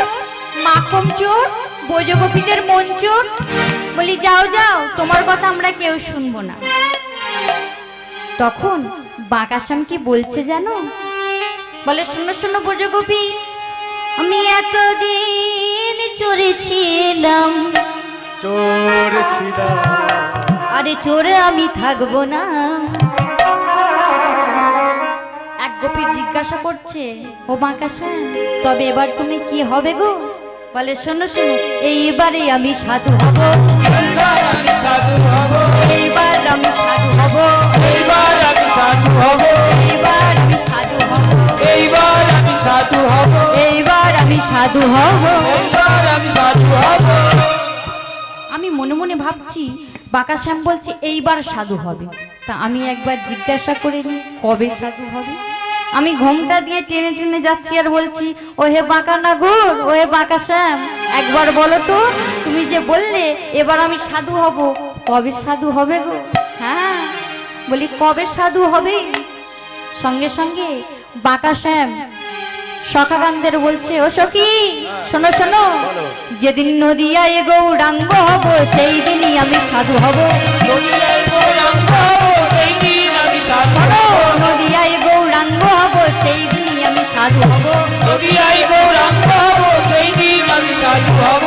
মাখন চোর বৈজগোপীদের মন চোর। বলি, যাও যাও, তোমার কথা আমরা কেউ শুনব না। তখন বাঁকাশ্যাম কি বলছে জানো? বলে শুনো শুনো বৈজগোপী আমি এতদিন চড়েছিলাম। আরে চোরে আমি থাকব না। এক গোপী জিজ্ঞাসা করছে ও বাঁকাশা তবে এবার তুমি কি হবে গো? বলে শোনো শোনো এইবারে আমি সাধু হব। এইবার আমি সাধু হব। এইবার আমি সাধু হব। এইবার আমি সাধু হব। এইবার আমি সাধু এইবার আমি সাধু হব। এইবার আমি সাধু হব। এইবার আমি সাধু হব। আমি মনে মনে ভাবছি বাঁকা শ্যাম বলছে এইবার সাধু হবে। তা আমি একবার জিজ্ঞাসা করে নি কবে সাধু হবে? আমি ঘোমটা দিয়ে টেনে টেনে যাচ্ছি আর বলছি ও হে বাঁকা না গোর ও হে বাঁকা শ্যাম একবার বলো তো তুমি যে বললে এবার আমি সাধু হব কবে সাধু হবে গো? হ্যাঁ বলি কবে সাধু হবে? সঙ্গে সঙ্গে বাঁকা শ্যাম। সখাকান্দের বলছে ও সখী শোনো শোনো যেদিন নদিয়ায় গৌরাঙ্গ হব সেই দিনই আমি সাধু হব। নদিয়ায় গৌরাঙ্গ হব সেই দিনই আমি সাধু হব।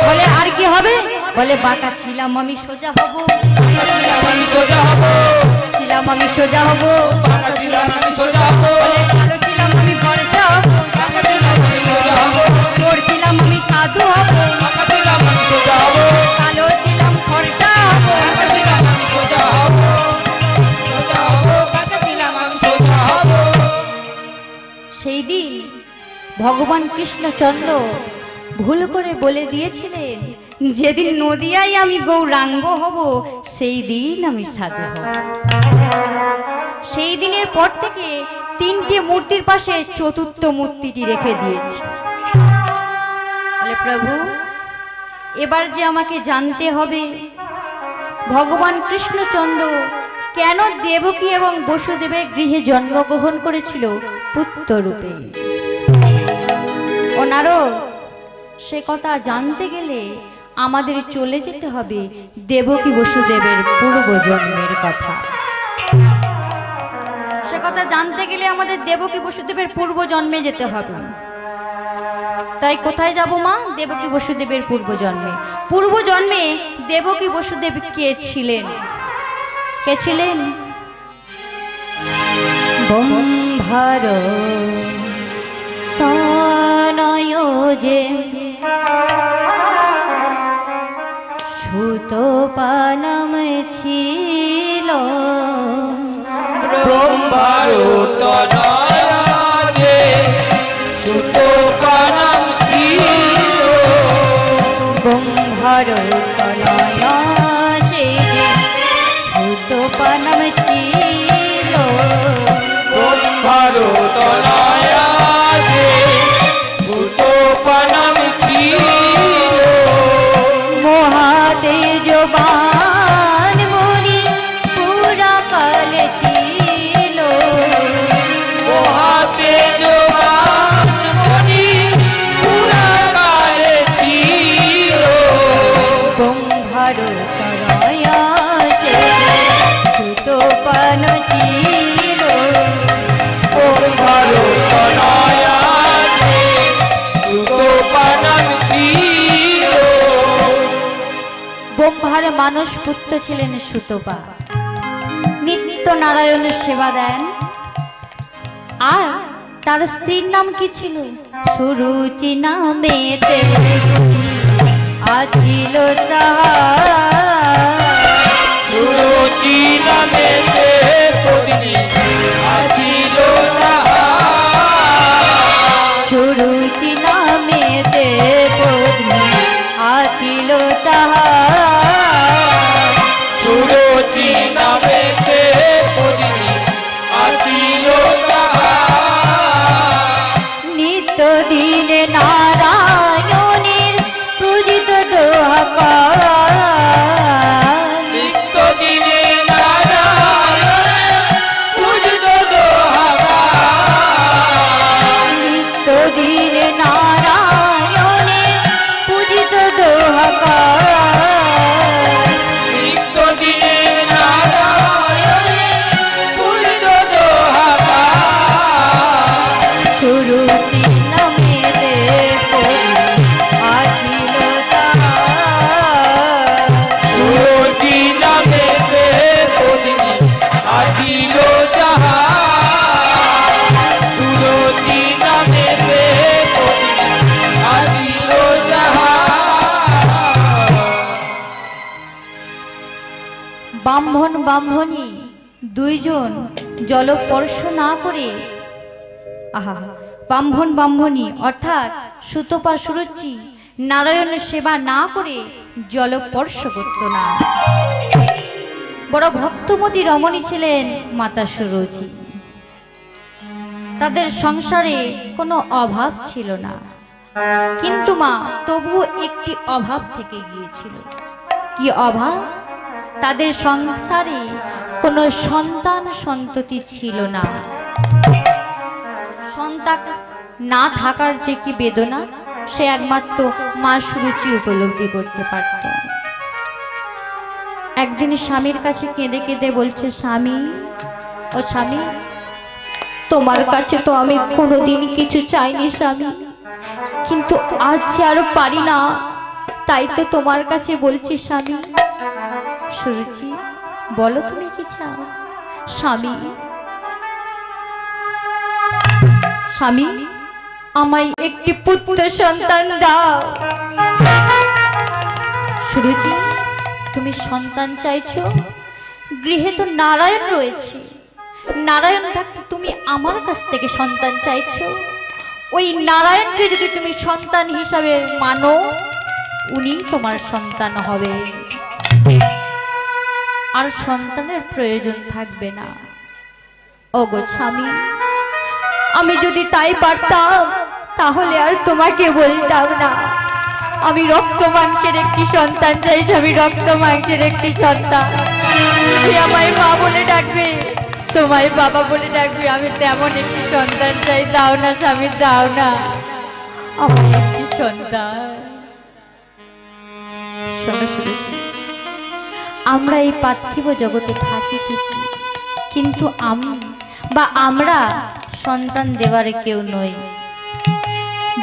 বলে আর কি হবে? বলে বাঁকা ছিলাম আমি সোজা হব। ছিলাম আমি সোজা হব, ছিলাম আমি সোজা হব। সাধু হব। কালো ছিলাম, ফর্সা হব। সেই দিন ভগবান কৃষ্ণচন্দ্র ভুল করে বলে দিয়েছিলেন, যেদিন নদিয়ায় আমি গৌরাঙ্গ হব, সেই দিন আমি সাধু হব। সেই দিনের পর থেকে তিনটে মূর্তির পাশে চতুর্থ মূর্তিটি রেখে দিয়েছি। বলে, প্রভু, এবার যে আমাকে জানতে হবে, ভগবান কৃষ্ণচন্দ্র কেন দেবকী এবং বসুদেবের গৃহে জন্মগ্রহণ করেছিল পুত্ররূপে ওনারও সে কথা জানতে গেলে আমাদের চলে যেতে হবে দেবকী বসুদেবের পূর্বজন্মের কথা। সে কথা জানতে গেলে আমাদের দেবকী বসুদেবের পূর্বজন্মে যেতে হবে। তাই কোথায় যাব মা? দেবকী বসুদেবের পূর্বজন্মে। পূর্বজন্মে দেবকী বসুদেব কে ছিলেন? কে ছিলেন? বম্ভার তনয় যে সুত পানম ছিল ব্রহ্মারতনয়াজে সুতোপানাম বম্ভার মানস পুত্র ছিলেন সুতপা। নিত্য নারায়ণের সেবা দেন। আর তার স্ত্রীর নাম কি ছিল? সুরুচি নামে আছিল সুরুচি পত্নী আছিল ব্রাহ্মণ দুইজন জলস্পর্শ না করে, আহা, ব্রাহ্মণ ব্রাহ্মণী, অর্থাৎ সুতপা সুরুচি নারায়ণের সেবা না করে জলস্পর্শ করত না। বড় ভক্তমতী রমণী ছিলেন মাতা সুরুচি। তাদের সংসারে কোনো অভাব ছিল না। কিন্তু মা, তবুও একটি অভাব থেকে গিয়েছিল। কি অভাব? তাদের সংসারে কোনো সন্তান সন্ততি ছিল না। সন্তান না থাকার যে কি বেদনা, সে একমাত্র মা সুরুচি উপলব্ধি করতে পারত। একদিন স্বামীর কাছে কেঁদে কেঁদে বলছে, স্বামী, ও স্বামী, তোমার কাছে তো আমি কোনোদিন কিছু চাইনি স্বামী, কিন্তু আজ যে আরও পারি না, তাই তো তোমার কাছে বলছি স্বামী। সুরুচি, বলো তুমি কি চাও? স্বামী। স্বামী, আমায় একটি পুত্র সন্তান দাও। সুরুচি, তুমি সন্তান চাইছো? গৃহে তো নারায়ণ রয়েছে। নারায়ণ থাকতে তুমি আমার কাছ থেকে সন্তান চাইছো? ওই নারায়ণকে যদি তুমি সন্তান হিসাবে মানো, উনি তোমার সন্তান হবে। আর সন্তানের প্রয়োজন থাকবে না। ওগো স্বামী, আমি যদি তাই পারতাম, তাহলে আর তোমাকে বলতাম না। আমি রক্ত মাংসের একটি সন্তান চাই আমি রক্ত মাংসের একটি সন্তান। যে আমায় মা বলে ডাকবে, তোমায় বাবা বলে ডাকবে, আমি তেমন একটি সন্তান চাই, দাও না স্বামী, দাও না। আমার একটি সন্তান। শোনো শুনেছি আমরা এই পার্থিব জগতে থাকি ঠিকই, কিন্তু আমি বা আমরা সন্তান দেওয়ার কেউ নই।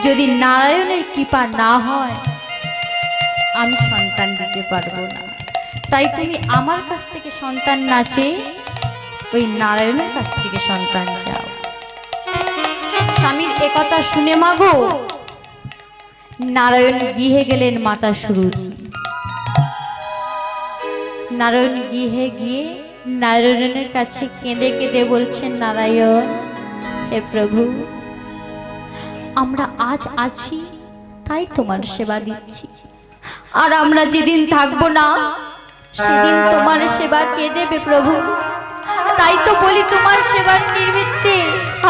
যদি নারায়ণের কৃপা না হয়, আমি সন্তান দিতে পারব না। তাই তুমি আমার কাছ থেকে সন্তান না চেয়ে ওই নারায়ণের কাছ থেকে সন্তান চাও। স্বামীর একথা শুনে মাগো, নারায়ণ গৃহে গেলেন মাতা সুরুচি। নারায়ণ গৃহে গিয়ে নারায়ণের কাছে কেঁদে কেঁদে বলছেন, নারায়ণ, হে প্রভু, আমরা আজ আছি, তাই তোমার সেবা দিচ্ছি। আর আমরা যেদিন থাকব না, সেদিন তোমার সেবা কে দেবে প্রভু? তাই তো বলি তোমার সেবার নির্মিত্তে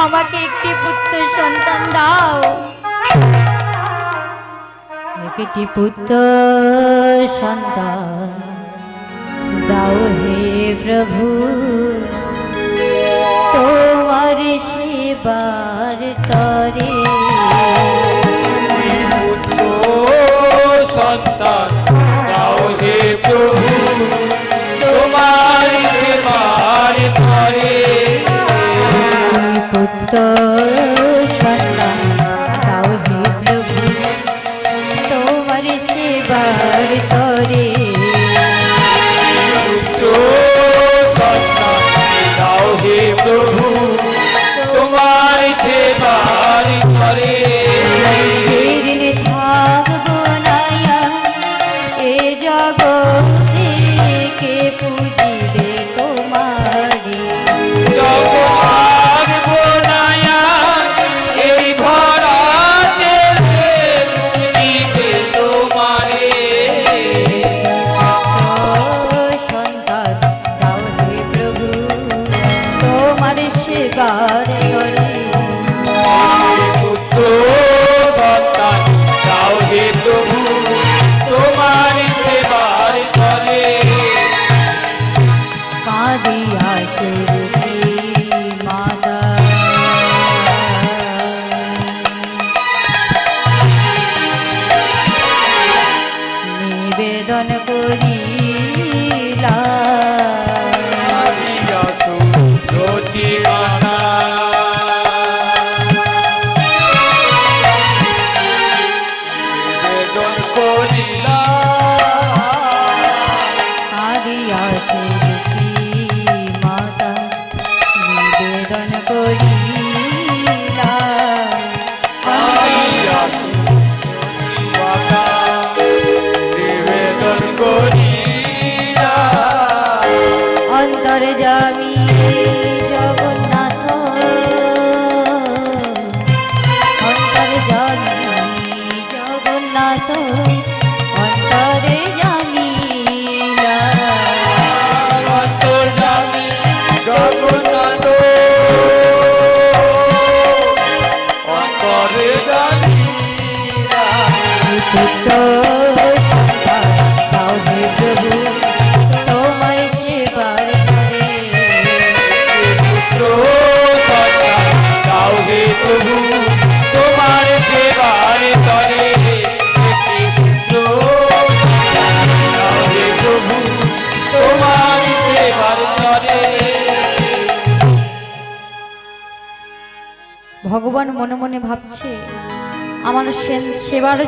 আমাকে একটি পুত্র সন্তান দাও। একটি পুত্র সন্তান जाओ हे प्रभु। तरि शिवारी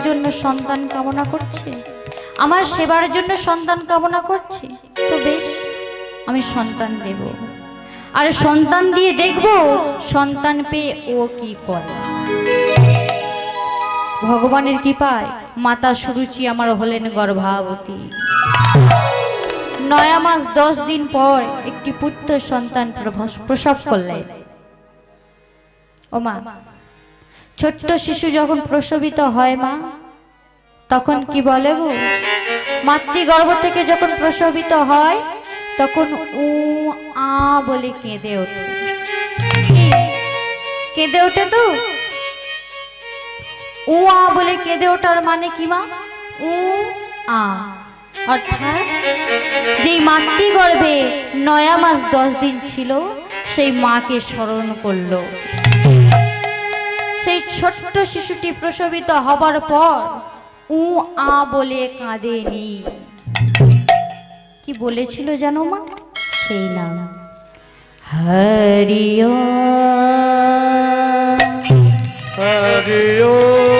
জন্য সন্তান কামনা করছে? আমার সেবার জন্য সন্তান কামনা করছে? তো বেশ, আমি সন্তান দেব। আর সন্তান দিয়ে দেখব সন্তান পেয়ে ও কি করে। ভগবানের কৃপায় মাতা সুরুচি আমার হলেন গর্ভাবতী। নয়া মাস দশ দিন পর একটি পুত্র সন্তান প্রসব করলেন। ও মা ছোট্ট শিশু যখন প্রসবিত হয় মা তখন কি বলে গো? মাতৃগর্ভ থেকে যখন প্রসবিত হয় তখন উ আ বলে কেঁদে ওঠে। কেঁদে ওঠে তো? উ আ বলে কেঁদে ওঠার মানে কি মা? উ আ। অর্থাৎ যেই মাতৃগর্ভে নয়া মাস দশ দিন ছিল সেই মাকে স্মরণ করল। সেই ছোট্ট শিশুটি প্রসবিত হবার পর উ আ বলে কাঁদেনি কি বলেছিল জানো মা? সেই নাম। হরিয় হরি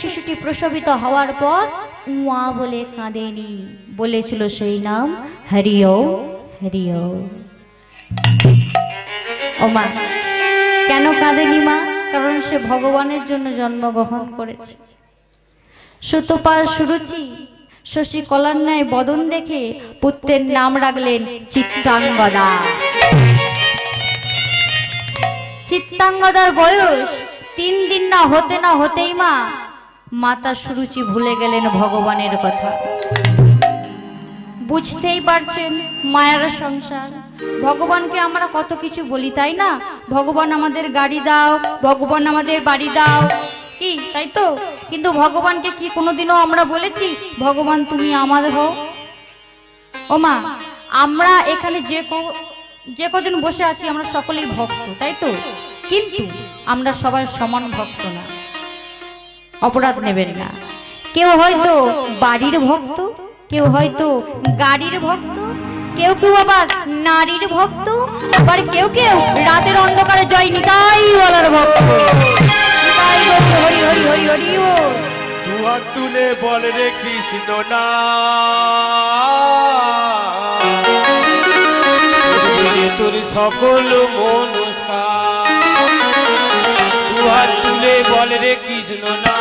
শিশুটি প্রসবিত হওয়ার পর উয়া বলে কাঁদেনি। বলেছিল সেই নাম হরিও হরিও। ও মা কেন কাঁদেনি মা? কারণ সে ভগবানের জন্য জন্মগ্রহণ করেছে। সুতোপার সুরুচি, শশী কলার ন্যায় বদন দেখে পুত্রের নাম রাখলেন চিত্তাঙ্গদা। চিত্তাঙ্গদার বয়স তিন দিন না হতে না হতেই মা মাতা সুরুচি ভুলে গেলেন ভগবানের কথা। বুঝতেই পারছেন মায়ের সংসার। ভগবানকে আমরা কত কিছু বলি, তাই না? ভগবান আমাদের গাড়ি দাও, ভগবান আমাদের বাড়ি দাও। কি, তাই তো? কিন্তু ভগবানকে কি কোনোদিনও আমরা বলেছি, ভগবান, তুমি আমার হও ও মা, আমরা এখানে যে যে কজন বসে আছি, আমরা সকলেই ভক্ত, তাই তো? কিন্তু আমরা সবার সমান ভক্ত না। অপরাধ নেবেন না। কেউ হয়তো বাড়ির ভক্ত, কেউ হয়তো গাড়ির ভক্ত, কেউ কেউ আবার নারীর ভক্ত, আবার কেউ কেউ রাতের অন্ধকারে জয় নিতাই বলার ভক্ত। হরি হরি হরি ও। তুলে বল রে কৃষ্ণ না। তোর সকল দুহাত তুলে বল রে কৃষ্ণ না।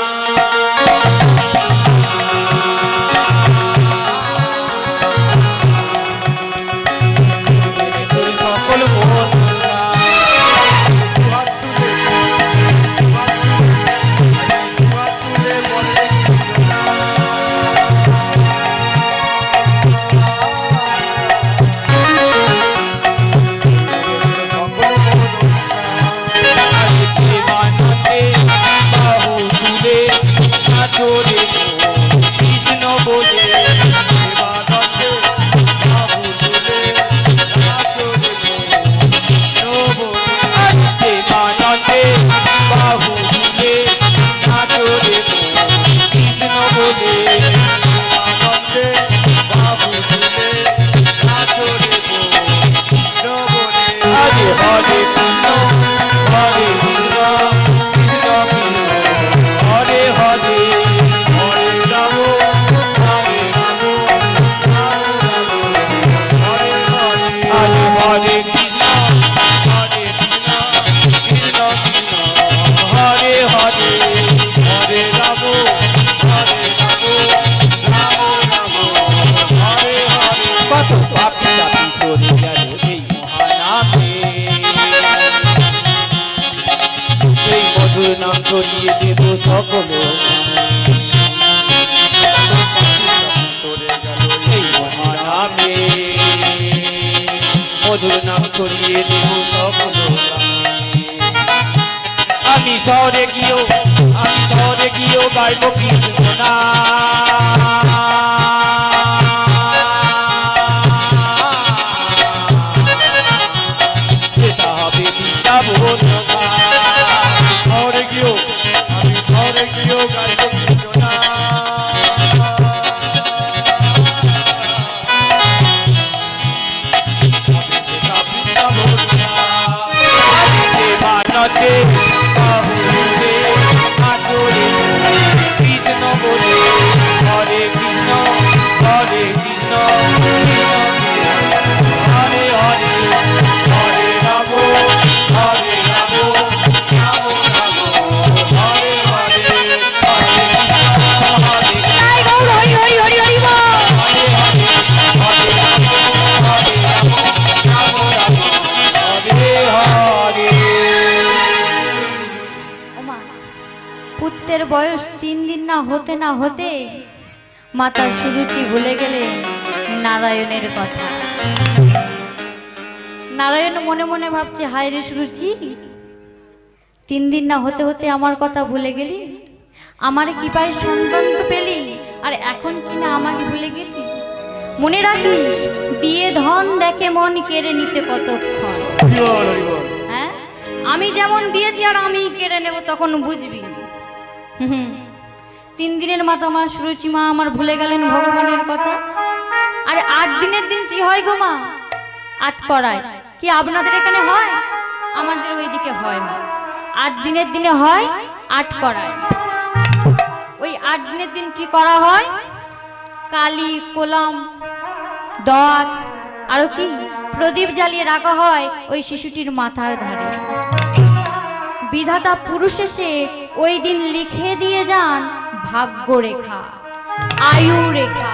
এই মহানামে নাম ছড়িয়ে দেব সকল আমি শহরে গিয়েও, আমি শহরে গিয়েও গাইব কৃষ্ণ না মাতা সুরুচি ভুলে গেলে নারায়ণের কথা। নারায়ণ মনে মনে ভাবছে, হায় রে সুরুচি, তিন দিন না হতে হতে আমার কথা ভুলে গেলি? আমার কি পায়ে সন্তান তো পেলি, আর এখন কি না আমাকে ভুলে গেলি? মনে রাখিস, দিয়ে ধন দেখে মন কেড়ে নিতে কতক্ষণ। হ্যাঁ? আমি যেমন দিয়েছি আর আমি কেড়ে নেব, তখন বুঝবি। হুম। তিন দিনের মাথা মা সুরুচি মা আমার ভুলে গেলেন ভগবানের কথা। আর আট দিনের দিন কি হয় গো মা? আট করায়। কি আপনাদের এখানে হয়? আমাদের ওইদিকে হয় মা আট দিনের দিনে হয়, আট করায়। ওই আট দিনের দিন কি করা হয়? কালি, কোলাম, দত, আরও কি? প্রদীপ জ্বালিয়ে রাখা হয় ওই শিশুটির মাথার ধারে। বিধাতা পুরুষ এসে ওই দিন লিখে দিয়ে যান ভাগ্য রেখা আয়ু রেখা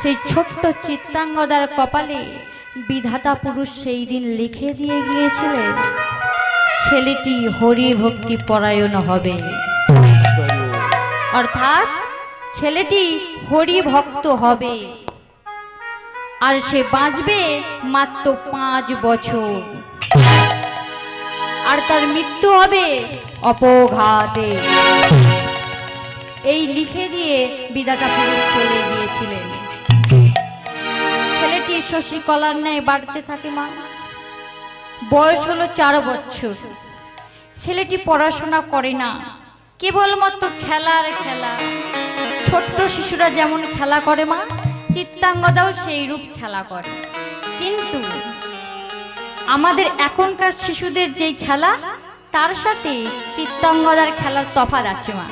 সেই ছোট্ট চিত্তাঙ্গদার কপালে বিধাতা পুরুষ সেই দিন লিখে দিয়ে গিয়েছিলেন, ছেলেটি হরি ভক্তি পরায়ণ হবে। অর্থাৎ ছেলেটি হরি ভক্ত হবে। আর সে বাঁচবে মাত্র পাঁচ বছর। আর তার মৃত্যু হবে অপঘাতে। এই লিখে দিয়ে বিধাতা পুরুষ চলে গিয়েছিলেন। ছেলেটি শশী কলার ন্যায় বাড়তে থাকে মা। বয়স হলো চার বছর। ছেলেটি পড়াশোনা করে না। কেবলমাত্র খেলার খেলা। ছোট্ট শিশুরা যেমন খেলা করে মা চিত্তাঙ্গদাও সেই রূপ খেলা করে। কিন্তু আমাদের এখনকার শিশুদের যেই খেলা, তার সাথে চিত্তাঙ্গদার খেলার তফাত আছে মা।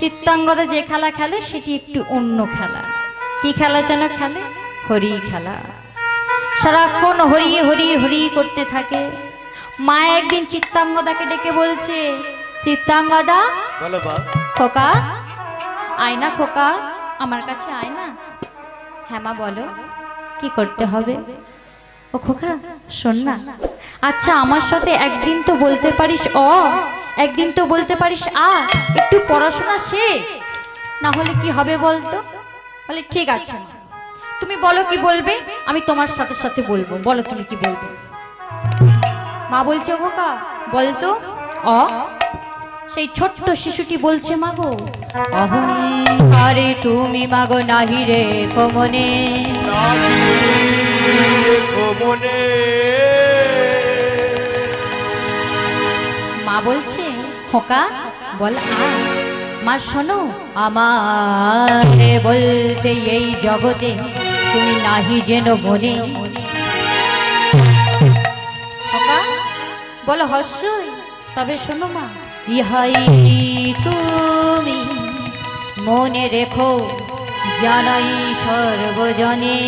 চিত্তাঙ্গদা যে খেলা খেলে সেটি একটু অন্য খেলা। কি খেলা যেন খেলে? হরি খেলা। সারাক্ষণ হরি হরি হরি করতে থাকে। মা একদিন চিত্তাঙ্গদাকে ডেকে বলছে চিত্তাঙ্গদা খোকা আয়না খোকা আমার কাছে আয়না হ্যাঁ মা বলো। কি করতে হবে? ও খোকা, শোন না। আচ্ছা আমার সাথে একদিন তো বলতে পারিস অ, একদিন তো বলতে পারিস আ, একটু পড়াশোনা শেখ। না হলে কি হবে বলতো? বলে, ঠিক আছে তুমি বলো কি বলবে? আমি তোমার সাথে সাথে বলব। বলো তুমি কি বলবে? মা বলছে, "ও খোকা, বলতো? অ। সেই ছোট্ট শিশুটি বলছে মাগো অহংকারে তুমি মাগো নাহি রে কমনে। মনে। মা বলছে, খোকা, বল মা, শোনো আমার বলতে এই জগতে তুমি নাহি যেন মনে। বল হস্যই, তবে শোনো মা, ইহাই তুমি মনে রেখো? জানাই সর্বজনে।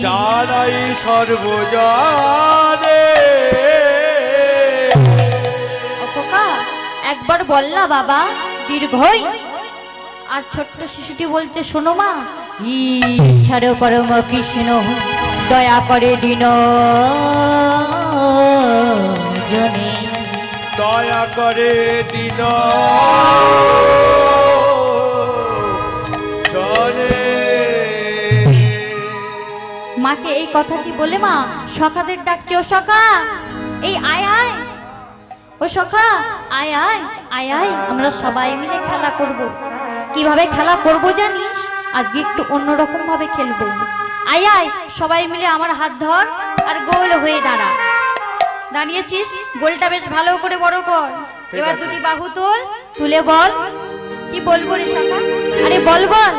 জানাই সর্বজনে। খোকা একবার বল না বাবা দীর্ঘই। আর ছোট্ট শিশুটি বলছে শোনো মা। ঈশ্বর পরম কৃষ্ণ দয়া করে দিন জনে। দয়া করে দিন। মাকে এই কথাটি বলে মা সখাদের ডাকছে ও সখা এই আয় আয় ও সখা আয় আয় আয় আয় আমরা সবাই মিলে খেলা করব। কীভাবে খেলা করব জানিস? আজকে একটু অন্যরকম ভাবে খেলব। আয় আয় সবাই মিলে আমার হাত ধর আর গোল হয়ে দাঁড়া। দাঁড়িয়েছিস? গোলটা বেশ ভালো করে বড় কর। এবার দুটি বাহু তোল তুলে বল। কি বলব রে সখা? আরে বল বল।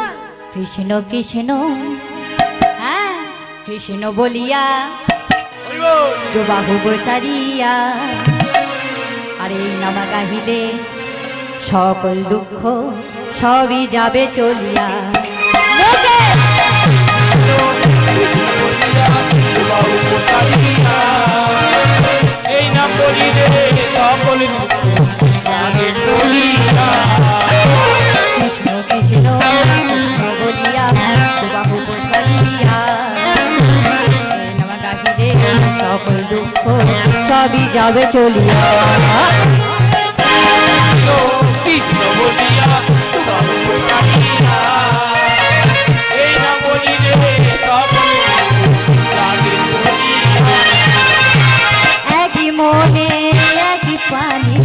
কৃষ্ণ কৃষ্ণ কৃষ্ণ বলিয়া বাহু বসারিয়া আর এই নামা গাহিলে সকল দুঃখ সবই যাবে চলিয়া। কৃষ্ণ কৃষ্ণ বলিয়া सभी जावे चोलिया मोने एकी पानी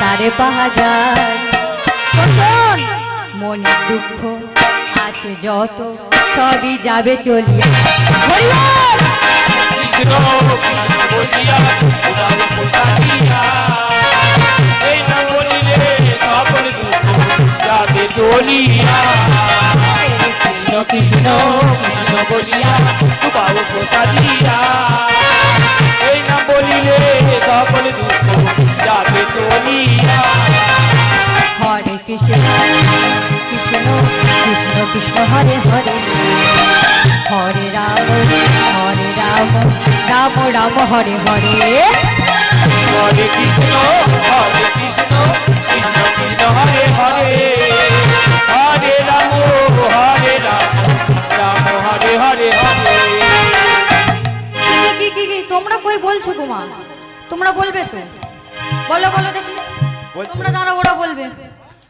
तारे पहा जाए পোষাইয়া এই না বলিলে সকল দুঃখ যাবে চলিয়া। কৃষ্ণ কৃষ্ণ কৃষ্ণ বলিয়া বলিলে সকল দুঃখ যাবে চলিয়া। হরে কৃষ্ণ কৃষ্ণ কৃষ্ণ কৃষ্ণ হরে হরে হরে রাম হরে রাম রাম রাম হরে হরে হরে কৃষ্ণ হরে কৃষ্ণ কৃষ্ণ কৃষ্ণ হরে হরে হরে রাম হরে রাম রাম হরে হরে হরে কি কি কি কি তোমরা কই বলছো তোমার তোমরা বলবে তো? বলো বলো দেখি। বলছি। তোমরা দাঁড়া ওরা বলবে।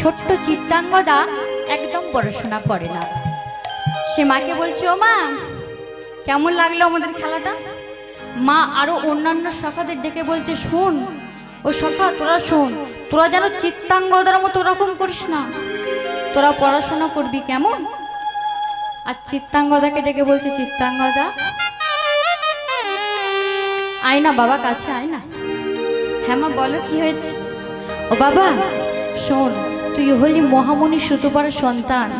ছোট্ট চিত্তাঙ্গদা একদম পড়াশোনা করে না। সে মাকে বলছে, ও মা, কেমন লাগল আমাদের খেলাটা? মা আরও অন্যান্য সখাদের ডেকে বলছে, শোন, ও সখা, তোরা শোন, তোরা যেন চিত্তাঙ্গদার মতো ওরকম করিস না। তোরা পড়াশোনা করবি কেমন? আর চিত্তাঙ্গদাকে ডেকে বলছে, চিত্তাঙ্গদা আয় না বাবা কাছে আয় না। হ্যাঁ মা, বলো কি হয়েছে? ও বাবা, শোন তুই হলি মহামণি সুতোবার সন্তান।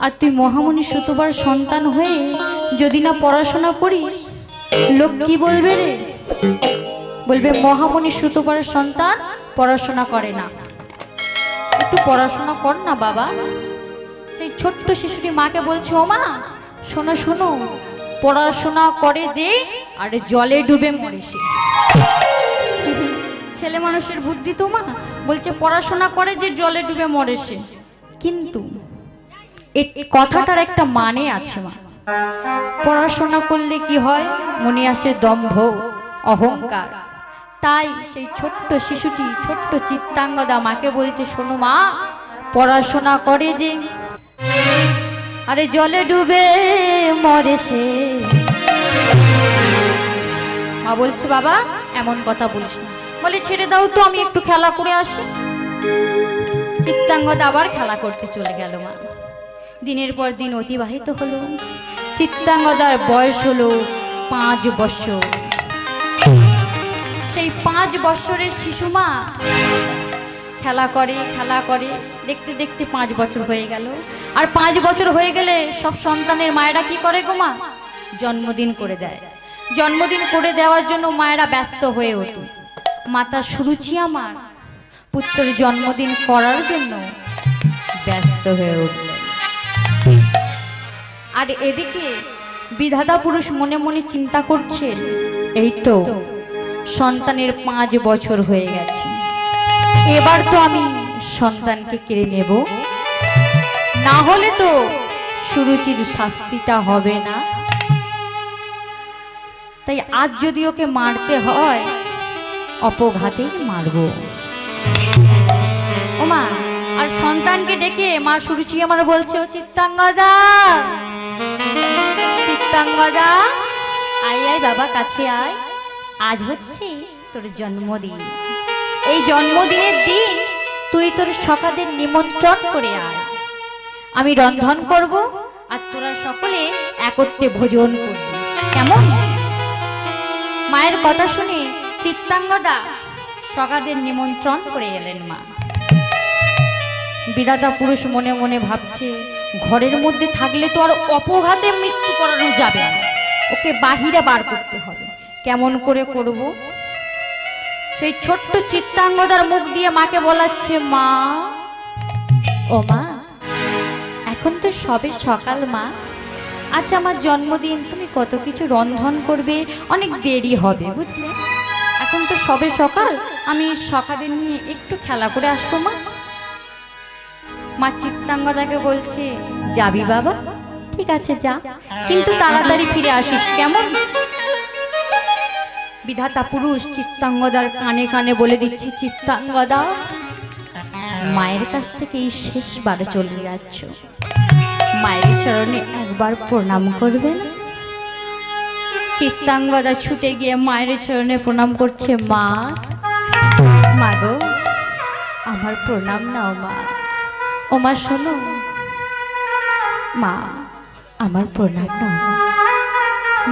আর তুই মহামণি সুতোবার সন্তান হয়ে যদি না পড়াশোনা করিস, লোক কি বলবে রে? বলবে, মহামণি সুতোবার সন্তান পড়াশোনা করে না। একটু পড়াশোনা কর না বাবা। সেই ছোট্ট শিশুটি মাকে বলছে, ও মা, শোনো শোনো, পড়াশোনা করে যে আর জলে ডুবে মরে সে ছেলে মানুষের বুদ্ধি তো মা বলছে, পড়াশোনা করে যে জলে ডুবে মরে সে। কিন্তু কথাটার একটা মানে আছে মা। পড়াশোনা করলে কি হয়? মনে আসে দম্ভ, অহংকার। তাই সেই ছোট্ট শিশুটি, ছোট্ট চিত্তাঙ্গদা মাকে বলছে, শোনো মা, পড়াশোনা করে যে আরে জলে ডুবে মরে সে। মা বলছে, বাবা, এমন কথা বলিস না। বলে, ছেড়ে দাও তো, আমি একটু খেলা করে আসি। চিত্তাঙ্গদ আবার খেলা করতে চলে গেল মা। দিনের পর দিন অতিবাহিত হলো। চিত্তাঙ্গদার বয়স হলো পাঁচ বছর। সেই পাঁচ বছরের শিশু মা খেলা করে খেলা করে, দেখতে দেখতে পাঁচ বছর হয়ে গেল। আর পাঁচ বছর হয়ে গেলে সব সন্তানের মায়েরা কি করে গো মা? জন্মদিন করে দেয়। জন্মদিন করে দেওয়ার জন্য মায়েরা ব্যস্ত হয়ে ওঠে। মাতা সুরুচি আমার। পুত্রের জন্মদিন করার জন্য ব্যস্ত হয়ে উঠলেন। আর এদিকে বিধাতা পুরুষ মনে মনে চিন্তা করছেন এই তো সন্তানের পাঁচ বছর হয়ে গেছে। এবার তো আমি সন্তানকে কেড়ে নেব। না হলে তো সুরুচির শাস্তিটা হবে না। তাই আজ যদি ওকে মারতে হয় অপঘাতেই মারবো। ওমা, আর সন্তানকে ডেকে মা সুরুচি আমার বলছে ও চিত্তাঙ্গদা চিত্তাঙ্গদা, আয় আয় বাবা, কাছে আয়। আজ হচ্ছে তোর জন্মদিন। এই জন্মদিনের দিন তুই তোর সখাদের নিমন্ত্রণ করে আয়। আমি রন্ধন করব আর তোরা সকলে একত্রে ভোজন করবি। কেমন? মায়ের কথা শুনে চিত্তাঙ্গদা সখাদের নিমন্ত্রণ করে এলেন মা। বিরাটা পুরুষ মনে মনে ভাবছে, ঘরের মধ্যে থাকলে তো আর অপঘাতে মৃত্যু করানো যাবে না। ওকে বাহিরে বার করতে হবে। কেমন করে করব? সেই ছোট্ট চিত্তাঙ্গদার মুখ দিয়ে মাকে বলাচ্ছে, মা। ও মা, এখন তো সবে সকাল, মা। আচ্ছা আমার জন্মদিন, তুমি কত কিছু রন্ধন করবে, অনেক দেরি হবে, বুঝলে? এখন তো সবে সকাল। আমি সকালে নিয়ে একটু খেলা করে আসব মা। মা চিত্তাঙ্গদাকে বলছে যাবি বাবা? ঠিক আছে যা। কিন্তু তাড়াতাড়ি ফিরে আসিস কেমন? বিধাতা পুরুষ চিত্তাঙ্গদার কানে কানে বলে দিচ্ছি চিত্তাঙ্গদা মায়ের কাছ থেকে এই শেষবার চলে যাচ্ছ। মায়ের চরণে একবার প্রণাম করবেন চিত্তাঙ্গদা ছুটে গিয়ে মায়ের চরণে প্রণাম করছে, মা। মা গো, আমার প্রণাম নাও, মা। ও মা, শোনো। মা, আমার প্রণাম নাও,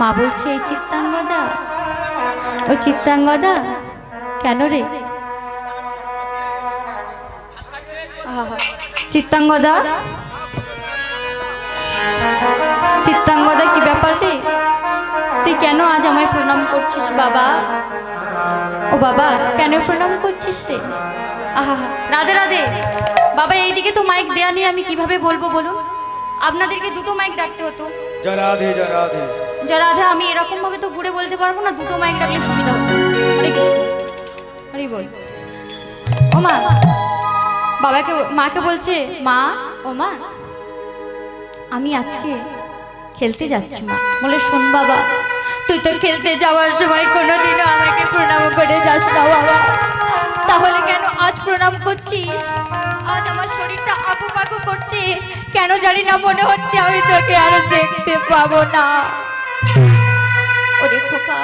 মা। বলছে, এই চিত্তাঙ্গদা, ও চিত্তাঙ্গদা, কেন রে? চিত্তাঙ্গদা চিত্তাঙ্গদা, কি ব্যাপার রে? তুই কেন আজ আমায় প্রণাম করছিস বাবা? ও বাবা কেন প্রণাম করছিস রে? আহা রাধে রাধে। বাবা এইদিকে তো মাইক দেয়া নিয়ে আমি কীভাবে বলব বলুন? আপনাদেরকে দুটো মাইক ডাকতে হতো। জয় রাধে জয় রাধে। যা রাধা আমি এরকম ভাবে তো ঘুরে বলতে পারব না দুটো মাইক ডাকলে সুবিধা হতো। হরি বল। ও মা বাবাকে মাকে বলছে মা ও মা আমি আজকে খেলতে যাচ্ছি। মা বলে শোন বাবা তুই তো খেলতে যাওয়ার সময় কোনোদিনও আমাকে প্রণাম করে যাস না বাবা। তাহলে কেন আজ প্রণাম করছিস? আজ আমার শরীরটা আকু পাকু করছে। কেন জানি না মনে হচ্ছে আমি তোকে আর দেখতে পাবো না। ওরে খোকা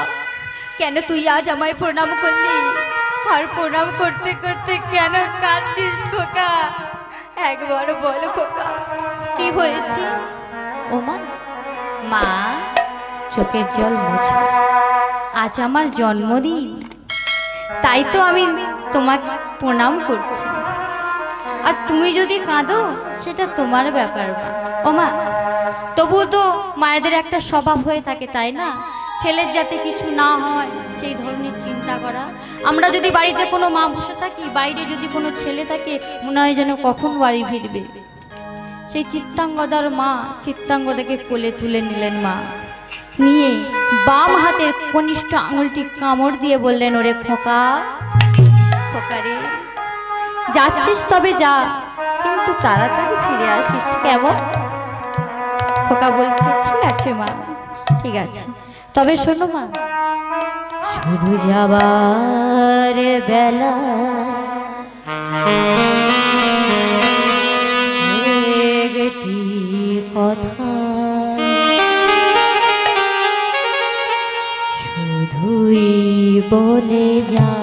কেন তুই আজ আমায় প্রণাম করলি? আর প্রণাম করতে করতে কেন কাঁদছিস খোকা? একবার বল খোকা কি হয়েছে? ও মা, চোখের জল মুছে। আজ আমার জন্মদিন। তাই তো আমি তোমাকে প্রণাম করছি। আর তুমি যদি কাঁদো, সেটা তোমার ব্যাপার মা। ও মা, তবুও তো মায়েদের একটা স্বভাব হয়ে থাকে, তাই না? ছেলের যাতে কিছু না হয়, সেই ধরনের চিন্তা করা। আমরা যদি বাড়িতে কোনো মা বসে থাকি, বাইরে যদি কোনো ছেলে থাকে, মনে হয় যেন কখন বাড়ি ফিরবে। সেই চিত্তাঙ্গদার মা চিত্তাঙ্গদাকে কোলে তুলে নিলেন মা। নিয়ে বাম হাতের কনিষ্ঠ আঙুলটি কামড় দিয়ে বললেন, ওরে খোকা। খোকা রে, যাচ্ছিস তবে যা, কিন্তু তাড়াতাড়ি ফিরে আসিস কেমন? খোকা বলছে, ঠিক আছে মা, ঠিক আছে। তবে শোনো মা, শুধু যাবার বেলা কথা। শুধুই বলে যা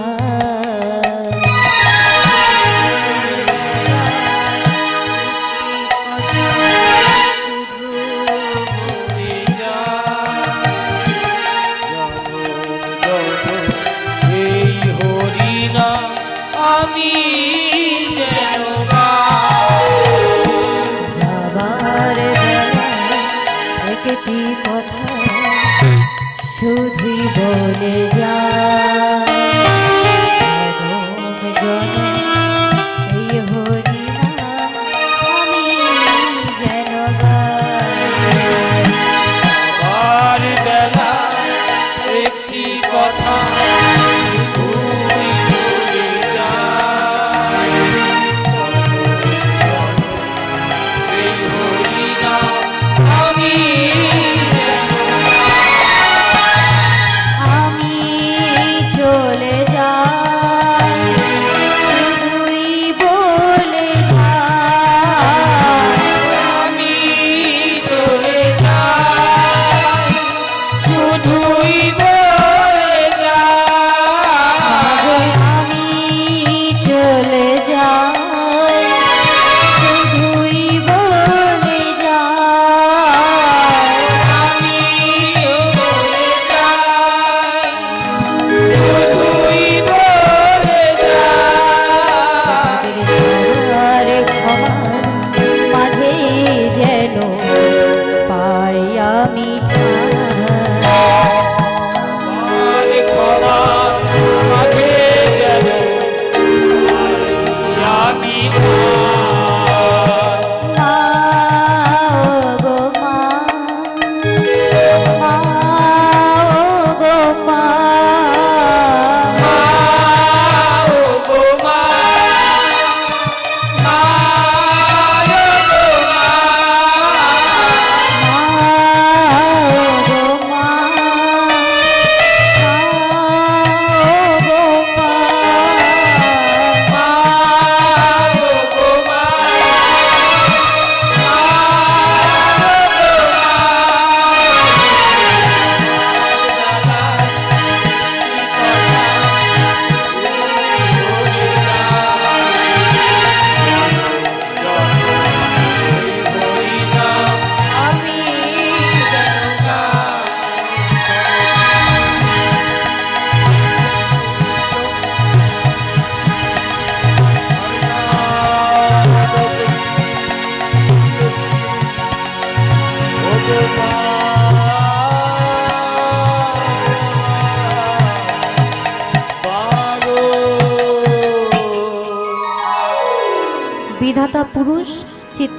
শুধুই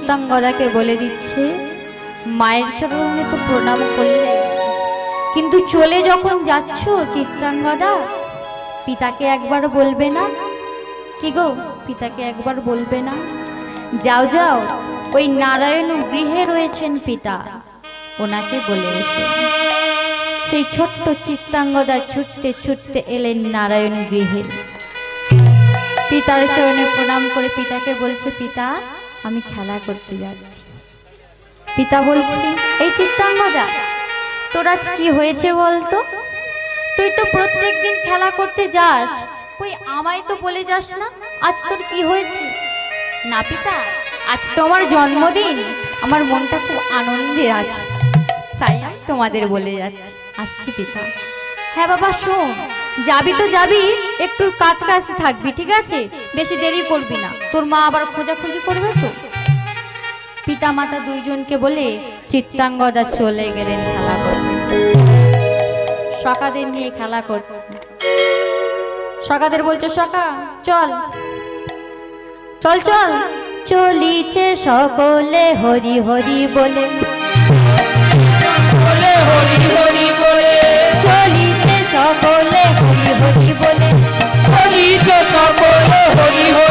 চিত্তাঙ্গদাকে বলে দিচ্ছে, মায়ের চরণে তো প্রণাম করলে কিন্তু চলে যখন যাচ্ছ চিত্রাঙ্গদা, পিতাকে একবার বলবে না? কি গো, পিতাকে একবার বলবে না? যাও যাও, ওই নারায়ণ গৃহে রয়েছেন পিতা। ওনাকে বলে এসো। সেই ছোট্ট চিত্তাঙ্গদা ছুটতে ছুটতে এলেন নারায়ণ গৃহে। পিতার চরণে প্রণাম করে পিতাকে বলছে, পিতা আমি খেলা করতে যাচ্ছি। পিতা বলছি, এই চিত্তাঙ্গদা, তোর আজ কি হয়েছে বলতো? তুই তো প্রত্যেক দিন খেলা করতে যাস। কই আমায় তো বলে যাস না আজ তোর কি হয়েছে? না পিতা, আজ তো আমার জন্মদিন। আমার মনটা খুব আনন্দে আছে। তাই তোমাদের বলে যাচ্ছি। আসছি পিতা। হ্যাঁ বাবা, শোন। যাবি তো যাবি একটু কাজ কাছে থাকবি ঠিক আছে? বেশি দেরি করবি না। তোর মা আবার খোঁজাখুঁজি করবে তো? পিতা মাতা দুইজনকে বলে চিত্তাঙ্গদা চলে গেলেন খেলা করতে। সকাদের নিয়ে খেলা করছে। সকাদের বলছে সকা চল। চল চল। চলিছে সকলে হরি হরি বলে। বলে হরি হরি বলে। চলিছে সকলে হরি হরি বলে হরি তো সকলে হরি হরি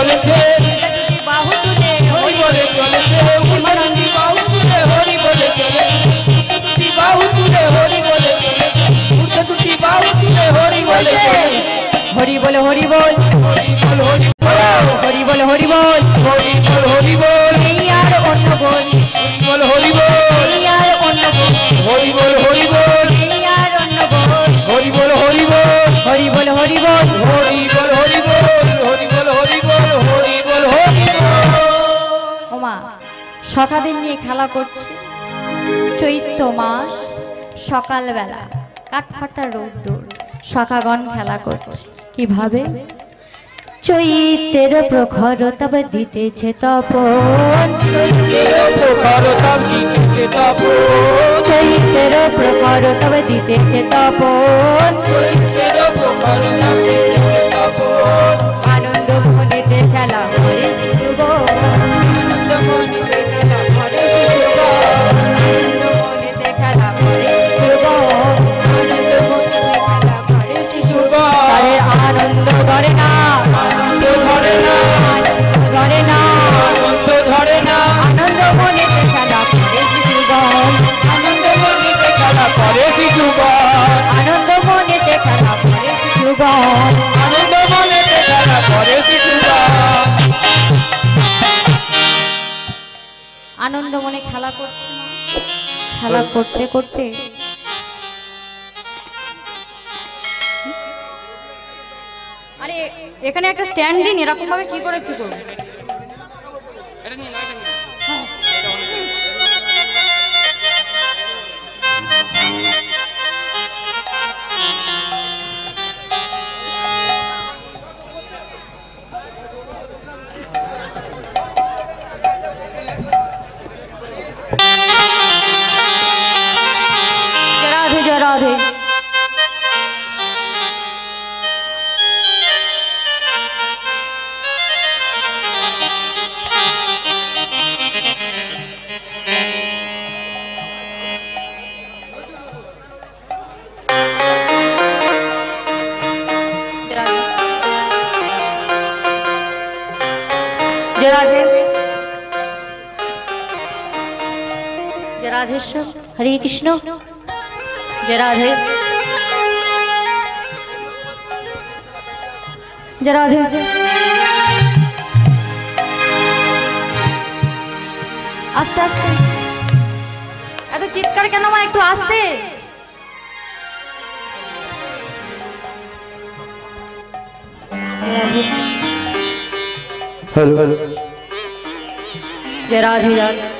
চলেছে দুটি বাহু তুলে হরি বলে চলেছে। উন্নতি বাহু তুলে হরি বলে চলেছে উন্নতি বাহু তুলে হরি বলে চলেছে। উন্নতি বাহু তুলে হরি বলে হরি বলে হরি বল হরি বল হরি হরি বলে হরি বল হরি বল হরি বল এই আর অন্য বল হরি বল হরি বল এই আর অন্য বল হরি বল হরি বল এই আর অন্য বল হরি বল হরি বল হরি বলে হরি বল হরি বল হরি বল হরি বল ওমা সকাদের নিয়ে খেলা করছে। চৈত্র মাস, সকালবেলা, কাঠফাটা রোদ্দুর সখাগণ খেলা করছে। কীভাবে? চৈতের প্রখর তবে দিতেছে তপন। চৈতের প্রখর তবে দিতেছে তপন। আনন্দ মনেতে খেলা করে আনন্দ মনে খেলা করছে খেলা করতে করতে আরে এখানে একটা স্ট্যান্ড দিন এরকম ভাবে কি করে কি করব? রাধেশ্যাম হরে কৃষ্ণ জয় রাধে জয় রাধে আস্তে আস্তে এত চিৎকার কেন মা একটু আস্তে জয় রাধে হ্যালো হ্যালো জয় রাধে রাধে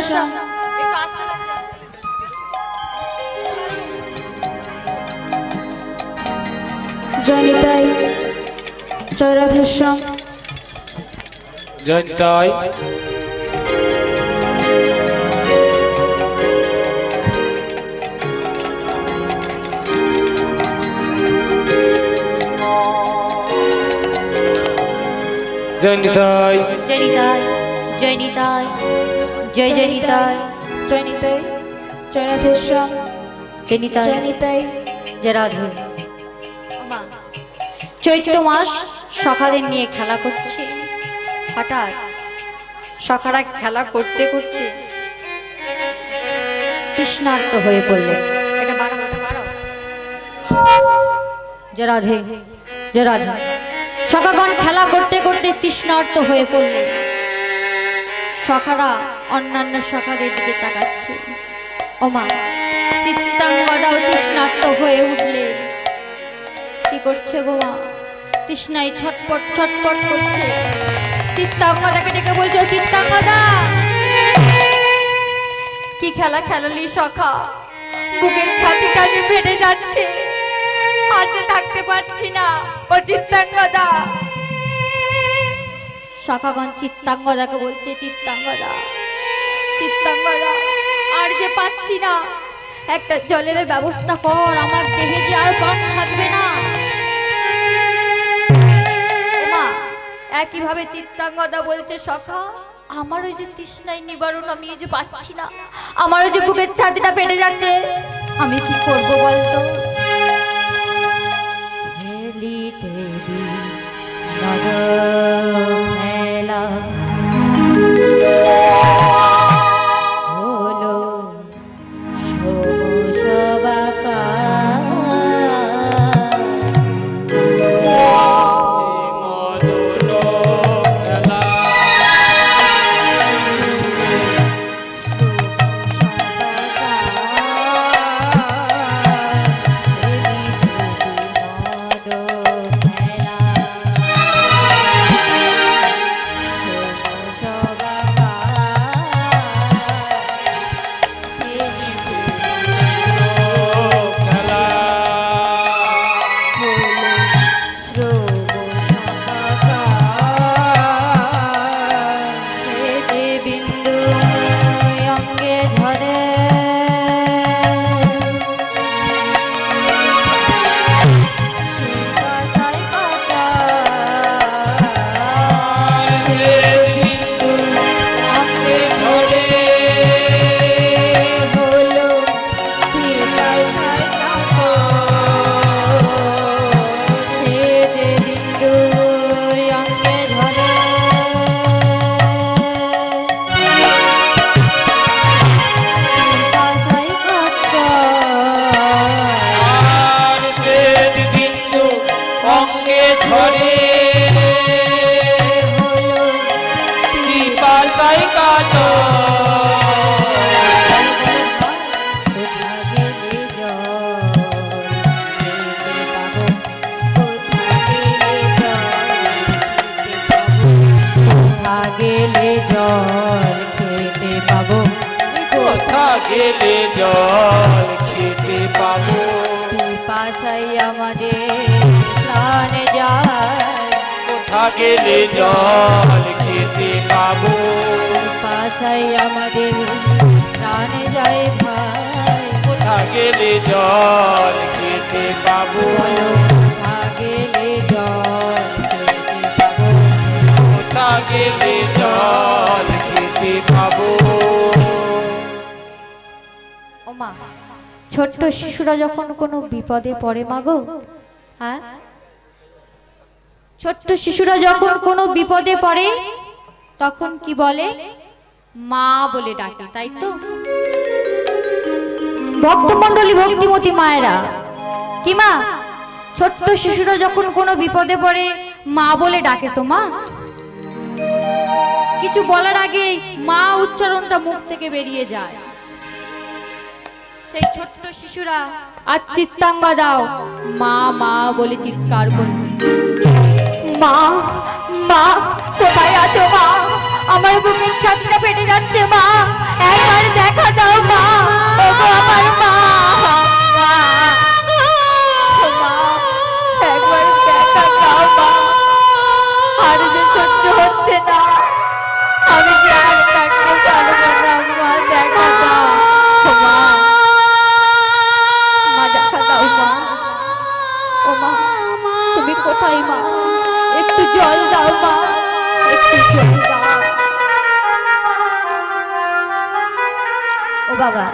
জয় রাধেশ্যাম। একটু আস্তে লাগছে, আস্তে। জয় রাধেশ্যাম জয় নিতাই জয় নিতাই জয় জয় নিতাই। জয় নিতাই জয় নিতাই জয় রাধেশ্যাম জয় নিতাই। জয় নিতাই। জয় রাধে। চৈত্র মাস সখাদের নিয়ে খেলা করছে। হঠাৎ সখারা খেলা করতে করতে তৃষ্ণার্ত হয়ে পড়লে। এটা। জয় রাধে জয় রাধে। সখাগণ খেলা করতে করতে তৃষ্ণার্ত হয়ে পড়লে। সখারা অন্যান্য সখাদের দিকে তাকাচ্ছে। ওমা চিত্তাঙ্গদাও তৃষ্ণার্ত হয়ে উঠলে। কি করছে গো মা? তৃষ্ণায় ছটপট ছটপট করছে। চিত্তাঙ্গদাকে ডেকে বলছে, চিত্তাঙ্গদা! কি খেলা খেলালি সখা বুকের ছাতি কাজে ফেটে যাচ্ছে। যে থাকতে পারছি না, ও চিত্তাঙ্গদা। সখাগণ চিত্তাঙ্গদাকে বলছে, চিত্তাঙ্গদা চিত্তাঙ্গদা, আর যে পাচ্ছি না, একটা জলের ব্যবস্থা কর, আমার দেহে যে আর পান থাকবে না। একইভাবে চিত্তাঙ্গদা বলছে, সখা, আমার ওই যে তৃষ্ণায় নিবারণ, আমি যে পাচ্ছি না, আমার ওই যে বুকের ছাতিটা পেটে যাচ্ছে, আমি কি করব বলতো? love বিপদে পড়ে মাগো। হ্যাঁ? ছোট্ট শিশুরা যখন কোনো বিপদে পড়ে, তখন কি বলে? মা বলে ডাকে, তাই তো? ভক্তমণ্ডলী ভক্তিমতী মায়েরা, কি মা? ছোট্ট শিশুরা যখন কোনো বিপদে পড়ে, মা বলে ডাকে তো মা? কিছু বলার আগে মা উচ্চারণটা মুখ থেকে বেরিয়ে যায়। সেই ছোট্ট শিশুরা আর চিত্তাঙ্গা দাও। মা মা বলে চিৎকার করল। মা মা, কোথায় আছো মা? আমার বুকের ছাতিটা ফেটে যাচ্ছে মা। একবার দেখা দাও মা। ওগো আমার মা একবার দেখা দাও মা। আর যে সহ্য হচ্ছে না, আমি যে আর থাকতে পারব না মা। দেখা দাও মা। কোথায় মা, একটু জল দাও মা, একটু জল দাও। ও বাবা,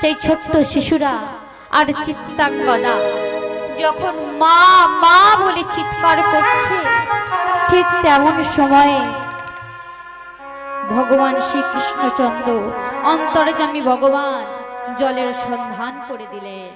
সেই ছোট্ট শিশুরা আর চিত্তাঙ্গদা যখন মা মা বলে চিৎকার করছে, ঠিক তেমন সময়ে ভগবান শ্রীকৃষ্ণচন্দ্র অন্তর্জামী ভগবান জলের সন্ধান করে দিলেন।